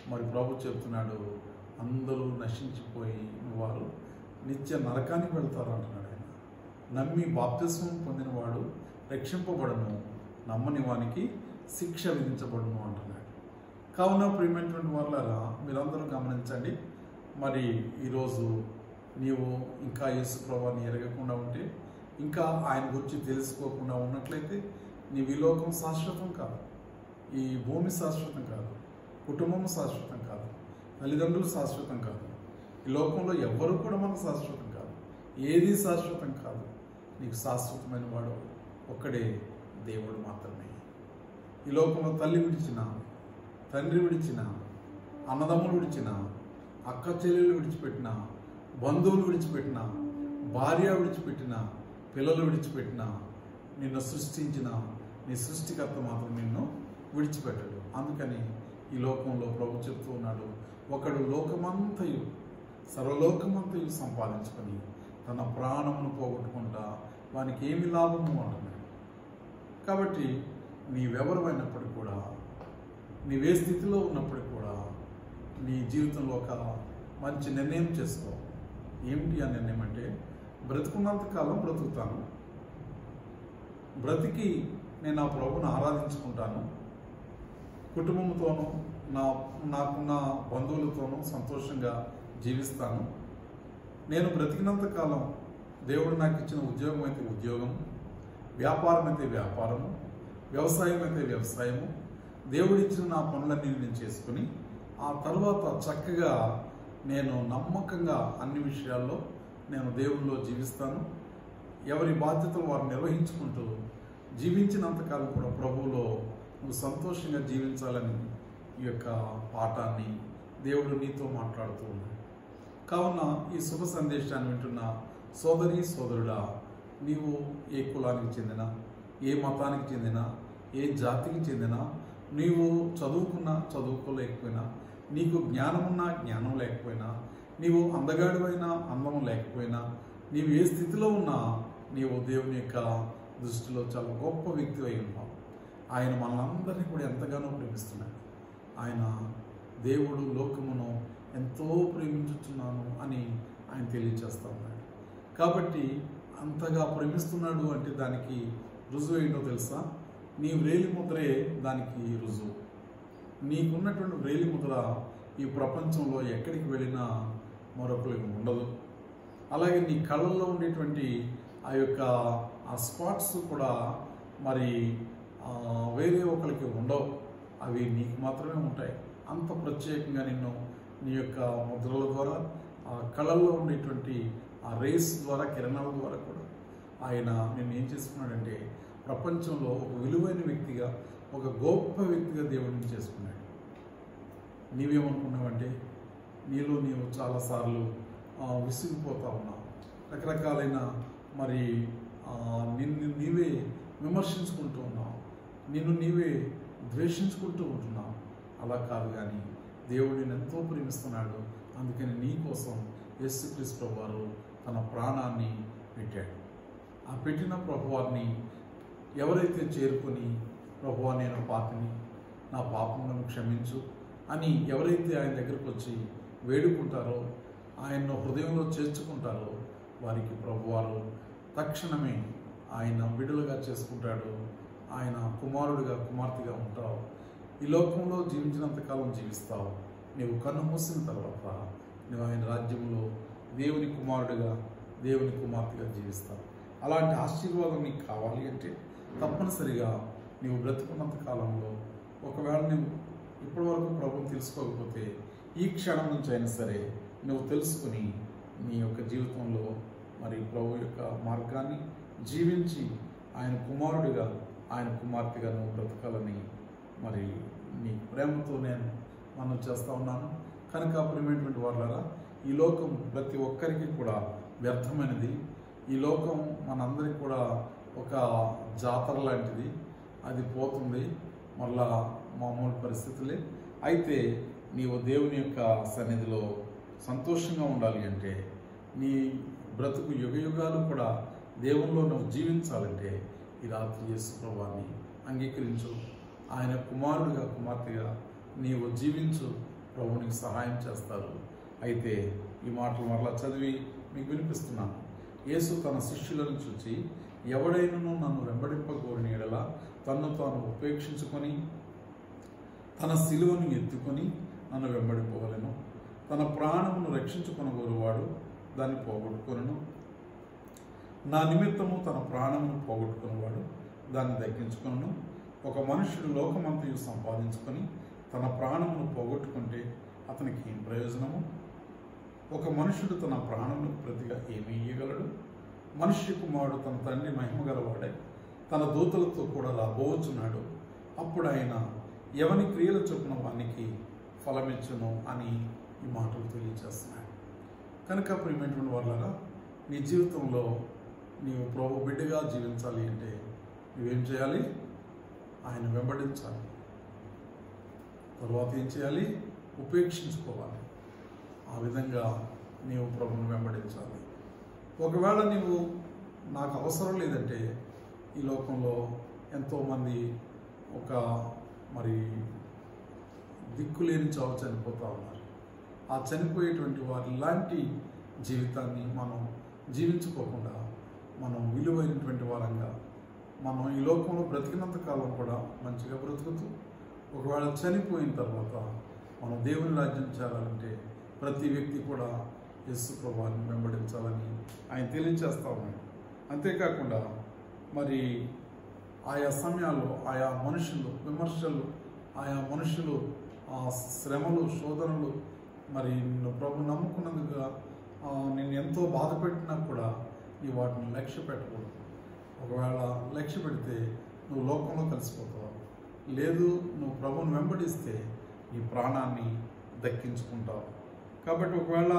మరి ప్రభు చెప్తున్నాడు అందరూ నశించిపోయి వారు నిత్య నరకానికి వెళ్తారు అంటున్నాడు ఆయన. నమ్మి బాప్తిస్వం పొందినవాడు రక్షింపబడను నమ్మని వానికి శిక్ష విధించబడును అంటున్నాడు. కావున ప్రియమైనటువంటి వాళ్ళారా మీరందరూ గమనించండి. మరి ఈరోజు నీవు ఇంకా యేసు ప్రభాన్ని ఎరగకుండా ఉంటే ఇంకా ఆయన గురించి తెలుసుకోకుండా ఉన్నట్లయితే నీ విలోకం శాశ్వతం కాదు. ఈ భూమి శాశ్వతం కాదు. కుటుంబం శాశ్వతం కాదు. తల్లిదండ్రులు శాశ్వతం కాదు. ఈ లోకంలో ఎవ్వరూ కూడా మనకు శాశ్వతం కాదు. ఏది శాశ్వతం కాదు. నీకు శాశ్వతమైన వాడు ఒక్కడే దేవుడు మాత్రమే. ఈ లోకంలో తల్లి విడిచిన తండ్రి విడిచిన అన్నదమ్ములు విడిచిన అక్క చెల్లెలు విడిచిపెట్టిన బంధువులు విడిచిపెట్టిన భార్య విడిచిపెట్టిన పిల్లలు విడిచిపెట్టిన నిన్ను సృష్టించిన నీ సృష్టికర్త మాత్రం నిన్ను విడిచిపెట్టడు. అందుకని ఈ లోకంలో ప్రభు చెప్తూ ఉన్నాడు ఒకడు లోకమంతయు సర్వలోకమంతయు సంపాదించుకొని తన ప్రాణమును పోగొట్టుకుంటా వానికి ఏమి లాభము అంటున్నాడు కాబట్టి నీవెవరమైనప్పటికీ కూడా నీవే స్థితిలో ఉన్నప్పుడు కూడా నీ జీవితంలో ఒక మంచి నిర్ణయం చేసుకో. ఏమిటి ఆ నిర్ణయం అంటే బ్రతుకున్నంత కాలం బ్రతుకుతాను. బ్రతికి నేను ఆ ప్రభుని ఆరాధించుకుంటాను. కుటుంబంతోనూ నా నాకున్న బంధువులతోనూ సంతోషంగా జీవిస్తాను. నేను బ్రతికినంత కాలం దేవుడు నాకు ఇచ్చిన ఉద్యోగం అయితే ఉద్యోగం వ్యాపారం అయితే వ్యాపారము వ్యవసాయం అయితే వ్యవసాయము దేవుడిచ్చిన నా పనులన్నీ నేను చేసుకుని ఆ తర్వాత చక్కగా నేను నమ్మకంగా అన్ని విషయాల్లో నేను దేవుల్లో జీవిస్తాను. ఎవరి బాధ్యతలు వారు నిర్వహించుకుంటూ జీవించినంతకాలం కూడా ప్రభువులో నువ్వు సంతోషంగా జీవించాలని ఈ యొక్క పాఠాన్ని దేవుడు నీతో మాట్లాడుతూ ఉన్నాడు. కావున ఈ శుభ సందేశాన్ని వింటున్న సోదరి సోదరుడా నీవు ఏ కులానికి చెందిన ఏ మతానికి చెందిన ఏ జాతికి చెందిన నీవు చదువుకున్నా చదువుకోలేకపోయినా నీకు జ్ఞానమున్నా జ్ఞానం లేకపోయినా నీవు అందగాడివైనా అందం లేకపోయినా నీవు ఏ స్థితిలో ఉన్నా నీవు దేవుని యొక్క దృష్టిలో చాలా గొప్ప వ్యక్తి అయి ఉన్నావు. ఆయన మనందరినీ కూడా ఎంతగానో ప్రేమిస్తున్నాడు. ఆయన దేవుడు లోకమును ఎంతో ప్రేమించుచున్నాను అని ఆయన తెలియచేస్తా ఉన్నాడు. కాబట్టి అంతగా ప్రేమిస్తున్నాడు అంటే దానికి రుజువు ఏంటో తెలుసా? నీ వ్రేలి ముద్రే దానికి రుజువు. నీకున్నటువంటి వ్రేలి ముద్ర ఈ ప్రపంచంలో ఎక్కడికి వెళ్ళినా మరొకరికి ఉండదు. అలాగే నీ కళ్ళల్లో ఉండేటువంటి ఆ యొక్క ఆ స్పాట్స్ కూడా మరి వేరే ఒకరికి ఉండవు. అవి నీకు మాత్రమే ఉంటాయి. అంత ప్రత్యేకంగా నిన్ను నీ యొక్క ముద్రల ద్వారా ఆ కళల్లో ఉండేటువంటి ఆ రేస్ ద్వారా కిరణాల ద్వారా కూడా ఆయన నిన్ను ఏం చేసుకున్నాడంటే ప్రపంచంలో ఒక విలువైన వ్యక్తిగా ఒక గొప్ప వ్యక్తిగా దేవుడిని చేసుకున్నాడు. నీవేమనుకున్నావంటే నీలో నీవు చాలాసార్లు విసిగిపోతా ఉన్నావు. రకరకాలైన మరి నిన్ను నీవే విమర్శించుకుంటూ ఉన్నావు. నిన్ను నీవే ద్వేషించుకుంటూ ఉంటున్నావు. అలా కాదు కానీ దేవుడు నేను ఎంతో ప్రేమిస్తున్నాడు. అందుకని నీ కోసం యేసుక్రీస్తు వారు తన ప్రాణాన్ని పెట్టాడు. ఆ పెట్టిన ప్రభువారిని ఎవరైతే చేరుకొని ప్రభువా నేను పాపిని నా పాపములను క్షమించు అని ఎవరైతే ఆయన దగ్గరకు వచ్చి వేడుకుంటారో ఆయన్ను హృదయంలో చేర్చుకుంటారో వారికి ప్రభువారు తక్షణమే ఆయన విడుదలగా చేసుకుంటాడు. ఆయన కుమారుడిగా కుమార్తెగా ఉంటావు. ఈ లోకంలో జీవించినంత కాలం జీవిస్తావు. నీవు కన్ను మూసిన తర్వాత నువ్వు ఆయన రాజ్యంలో దేవుని కుమారుడిగా దేవుని కుమార్తెగా జీవిస్తావు. అలాంటి ఆశీర్వాదం నీకు కావాలి అంటే తప్పనిసరిగా నీవు బ్రతుకున్నంత కాలంలో ఒకవేళ నువ్వు ఇప్పటి వరకు ప్రభుని తెలుసుకోకపోతే ఈ క్షణం నుంచి అయినా సరే నువ్వు తెలుసుకుని నీ యొక్క జీవితంలో మరి ప్రభు యొక్క మార్గాన్ని జీవించి ఆయన కుమారుడిగా ఆయన కుమార్తెగా నువ్వు బ్రతకాలని మరి నీ ప్రేమతో నేను మనం చేస్తూ ఉన్నాను. కనుక ప్రియమైనటువంటి వాళ్ళరా ఈ లోకం ప్రతి ఒక్కరికి కూడా వ్యర్థమైనది. ఈ లోకం మనందరికి కూడా ఒక జాతర లాంటిది. అది పోతుంది మళ్ళా మామూలు పరిస్థితులే. అయితే నీవు దేవుని యొక్క సన్నిధిలో సంతోషంగా ఉండాలి అంటే నీ బ్రతుకు యుగ యుగాలు కూడా దేవుల్లో నువ్వు జీవించాలంటే ఈ రాత్రి యేసు ప్రభాన్ని అంగీకరించు. ఆయన కుమారుడిగా కుమార్తెగా నీవు జీవించు. ప్రభునికి సహాయం చేస్తారు. అయితే ఈ మాటలు మరలా చదివి మీకు వినిపిస్తున్నాను. యేసు తన శిష్యులను చూచి ఎవడైనను నన్ను వెంబడింపగోరిన ఎడల తన్ను తాను ఉపేక్షించుకొని తన శిలువను ఎత్తుకొని నన్ను వెంబడిపోవలను. తన ప్రాణమును రక్షించుకొనగోరువాడు దాన్ని పోగొట్టుకొనను. నా నిమిత్తము తన ప్రాణమును పోగొట్టుకున్నవాడు దాన్ని దక్కించుకొనను. ఒక మనుషుడు లోకమంతయు సంపాదించుకొని తన ప్రాణమును పోగొట్టుకుంటే అతనికి ఏం ప్రయోజనము? ఒక మనుషుడు తన ప్రాణములకు ప్రతిగా ఏమి ఇయ్యగలడు? మనుష్య కుమారుడు తన తండ్రి మహిమగలవాడై తన దూతలతో కూడా రాబోచున్నాడు అప్పుడు ఆయన ఎవని క్రియల చొప్పున వానికి ఫలమిచ్చును అని ఈ మాటలు తెలియజేస్తున్నాడు కనుక ప్రియమైనటువంటి వాళ్ళగా నీ జీవితంలో నీవు ప్రభు బిడ్డగా జీవించాలి అంటే నువ్వేం చేయాలి? ఆయన వెంబడించాలి. తర్వాత ఏం చేయాలి? ఉపేక్షించుకోవాలి. ఆ విధంగా నీవు ప్రభుని వెంబడించాలి. ఒకవేళ నువ్వు నాకు అవసరం లేదంటే ఈ లోకంలో ఎంతోమంది ఒక మరి దిక్కులేని చావు చనిపోతూ ఉన్నారు. ఆ చనిపోయేటువంటి వారి లాంటి జీవితాన్ని మనం జీవించుకోకుండా మనం విలువైనటువంటి వారంగా మనం ఈ లోకంలో బ్రతికినంత కాలం కూడా మంచిగా బ్రతుకుతూ ఒకవేళ చనిపోయిన తర్వాత మనం దేవుని రాజ్యం చేరాలంటే ప్రతి వ్యక్తి కూడా యేసు ప్రభావాన్ని వెంబడించాలని ఆయన తెలియచేస్తా ఉన్నాడు. అంతేకాకుండా మరి ఆయా సమయాల్లో ఆయా మనుషులు విమర్శలు ఆయా మనుషులు ఆ శ్రమలు శోధనలు మరి నిన్ను ప్రభు నమ్ముకున్నందుగా నేను ఎంతో బాధ పెట్టినా కూడా నీ వాటిని లక్ష్య పెట్టకూడదు. ఒకవేళ లక్ష్య పెడితే నువ్వు లోకంలో కలిసిపోతావు. లేదు నువ్వు ప్రభుని వెంబడిస్తే నీ ప్రాణాన్ని దక్కించుకుంటావు. కాబట్టి ఒకవేళ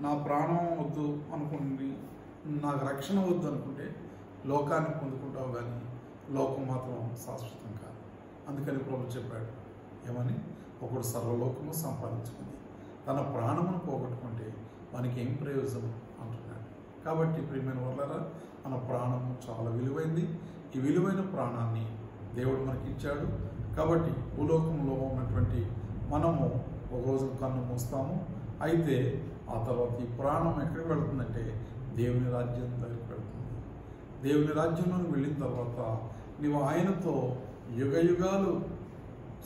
నా ప్రాణం వద్దు అనుకుని నాకు రక్షణ వద్దు అనుకుంటే లోకాన్ని పొందుకుంటావు కానీ లోకం మాత్రం శాశ్వతం కాదు. అందుకని ప్రభు చెప్పాడు ఏమని? ఒకడు సర్వలోకము సంపాదించుకుంది. తన ప్రాణమును పోగొట్టుకుంటే మనకి ఏం ప్రయోజనం? అంటున్నాడు. కాబట్టి ప్రియమైన వాళ్ళరా మన ప్రాణము చాలా విలువైంది. ఈ విలువైన ప్రాణాన్ని దేవుడు మనకి ఇచ్చాడు కాబట్టి భూలోకంలో ఉన్నటువంటి మనము ఒక రోజు కన్ను మూస్తాము. అయితే ఆ తర్వాత ఈ ప్రాణం ఎక్కడికి వెళుతుందంటే దేవుని రాజ్యం దగ్గరికి వెళుతుంది. దేవుని రాజ్యంలోకి వెళ్ళిన తర్వాత నీవు ఆయనతో యుగ యుగాలు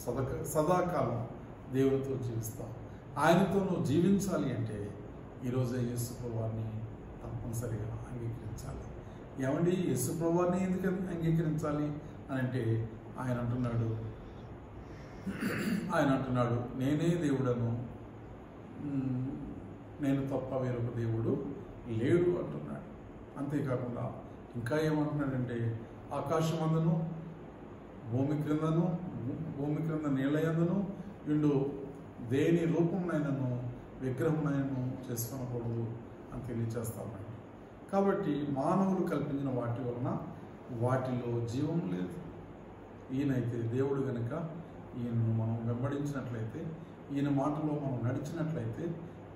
సదక సదాకాలం దేవునితో జీవిస్తావు. ఆయనతో నువ్వు జీవించాలి అంటే ఈరోజే యేసుప్రభాన్ని తప్పనిసరిగా అంగీకరించాలి. ఏమండి? యేసుప్రభాన్ని ఎందుకు అంగీకరించాలి అని అంటే ఆయన అంటున్నాడు ఆయన అంటున్నాడు నేనే దేవుడను నేను తప్ప వేరొక దేవుడు లేడు అంటున్నాడు. అంతేకాకుండా ఇంకా ఏమంటున్నాడంటే ఆకాశమందును భూమి క్రిందను భూమి క్రింద నీళ్ళయందును వీళ్ళు దేని రూపంనైనను విగ్రహంనైనను చేసుకొనకూడదు అని తెలియచేస్తామండి కాబట్టి మానవులు కల్పించిన వాటి వలన వాటిలో జీవం లేదు. ఈయనైతే దేవుడు గనుక ఈయనను మనం వెంబడించినట్లయితే ఈయన మాటలో మనం నడిచినట్లయితే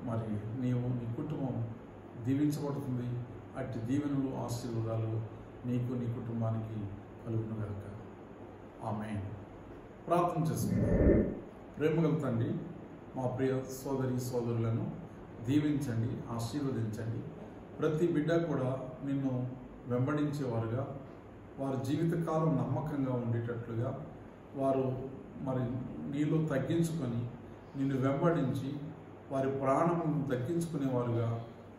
మరి నీవు నీ కుటుంబం దీవించబడుతుంది. అట్టి దీవెనలు ఆశీర్వాదాలు నీకు నీ కుటుంబానికి కలుగునుగాక ఆమె ప్రార్థన చేసుకుందాం. ప్రేమగల తండ్రి మా ప్రియ సోదరి సోదరులను దీవించండి ఆశీర్వదించండి. ప్రతి బిడ్డ కూడా నిన్ను వెంబడించేవారుగా వారి జీవితకాలం నమ్మకంగా ఉండేటట్లుగా వారు మరి నీలో తగ్గించుకొని నిన్ను వెంబడించి వారి ప్రాణమును దక్కించుకునేవారుగా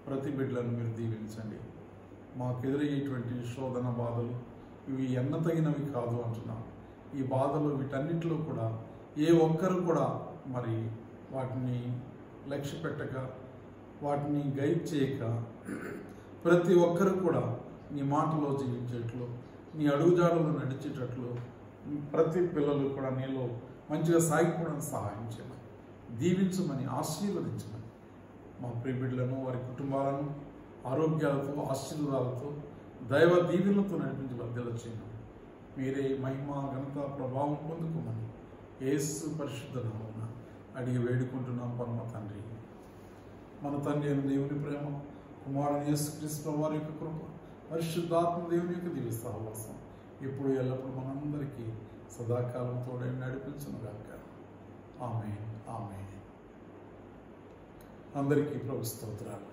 ప్రతి బిడ్డలను మీరు దీవించండి. మాకు ఎదురయ్యేటువంటి శోధన బాధలు ఇవి ఎన్నతగినవి కాదు అంటున్నాం. ఈ బాధలు వీటన్నిటిలో కూడా ఏ ఒక్కరు కూడా మరి వాటిని లక్ష్య పెట్టక వాటిని గైడ్ చేయక ప్రతి ఒక్కరు కూడా నీ మాటలో జీవించేట్లు నీ అడుగుజాడలో నడిచేటట్లు ప్రతి పిల్లలు కూడా నీలో మంచిగా సాగిపోవడానికి సహాయం చేయాలి దీవించమని ఆశీర్వదించమని. మా ప్రియబిడ్డలను వారి కుటుంబాలను ఆరోగ్యాలతో ఆశీర్వాదాలతో దైవ దీవెనలతో నడిపించి వర్ధల చేయమని మీరే మహిమ ఘనత ప్రభావం పొందుకోమని ఏసు పరిశుద్ధ నామమున అడిగి వేడుకుంటున్నాం పరమ తండ్రి. మన తండ్రి అయిన దేవుని ప్రేమ కుమారుని యేసుక్రీస్తు వారి యొక్క కృప పరిశుద్ధాత్మ దేవుని యొక్క దివ్య సహవాసం ఇప్పుడు ఎల్లప్పుడు మనందరికీ సదాకాలం తోడే నడిపించను గాక ఆమె ఆమె అందరికీ ప్రభు స్తోత్రాలు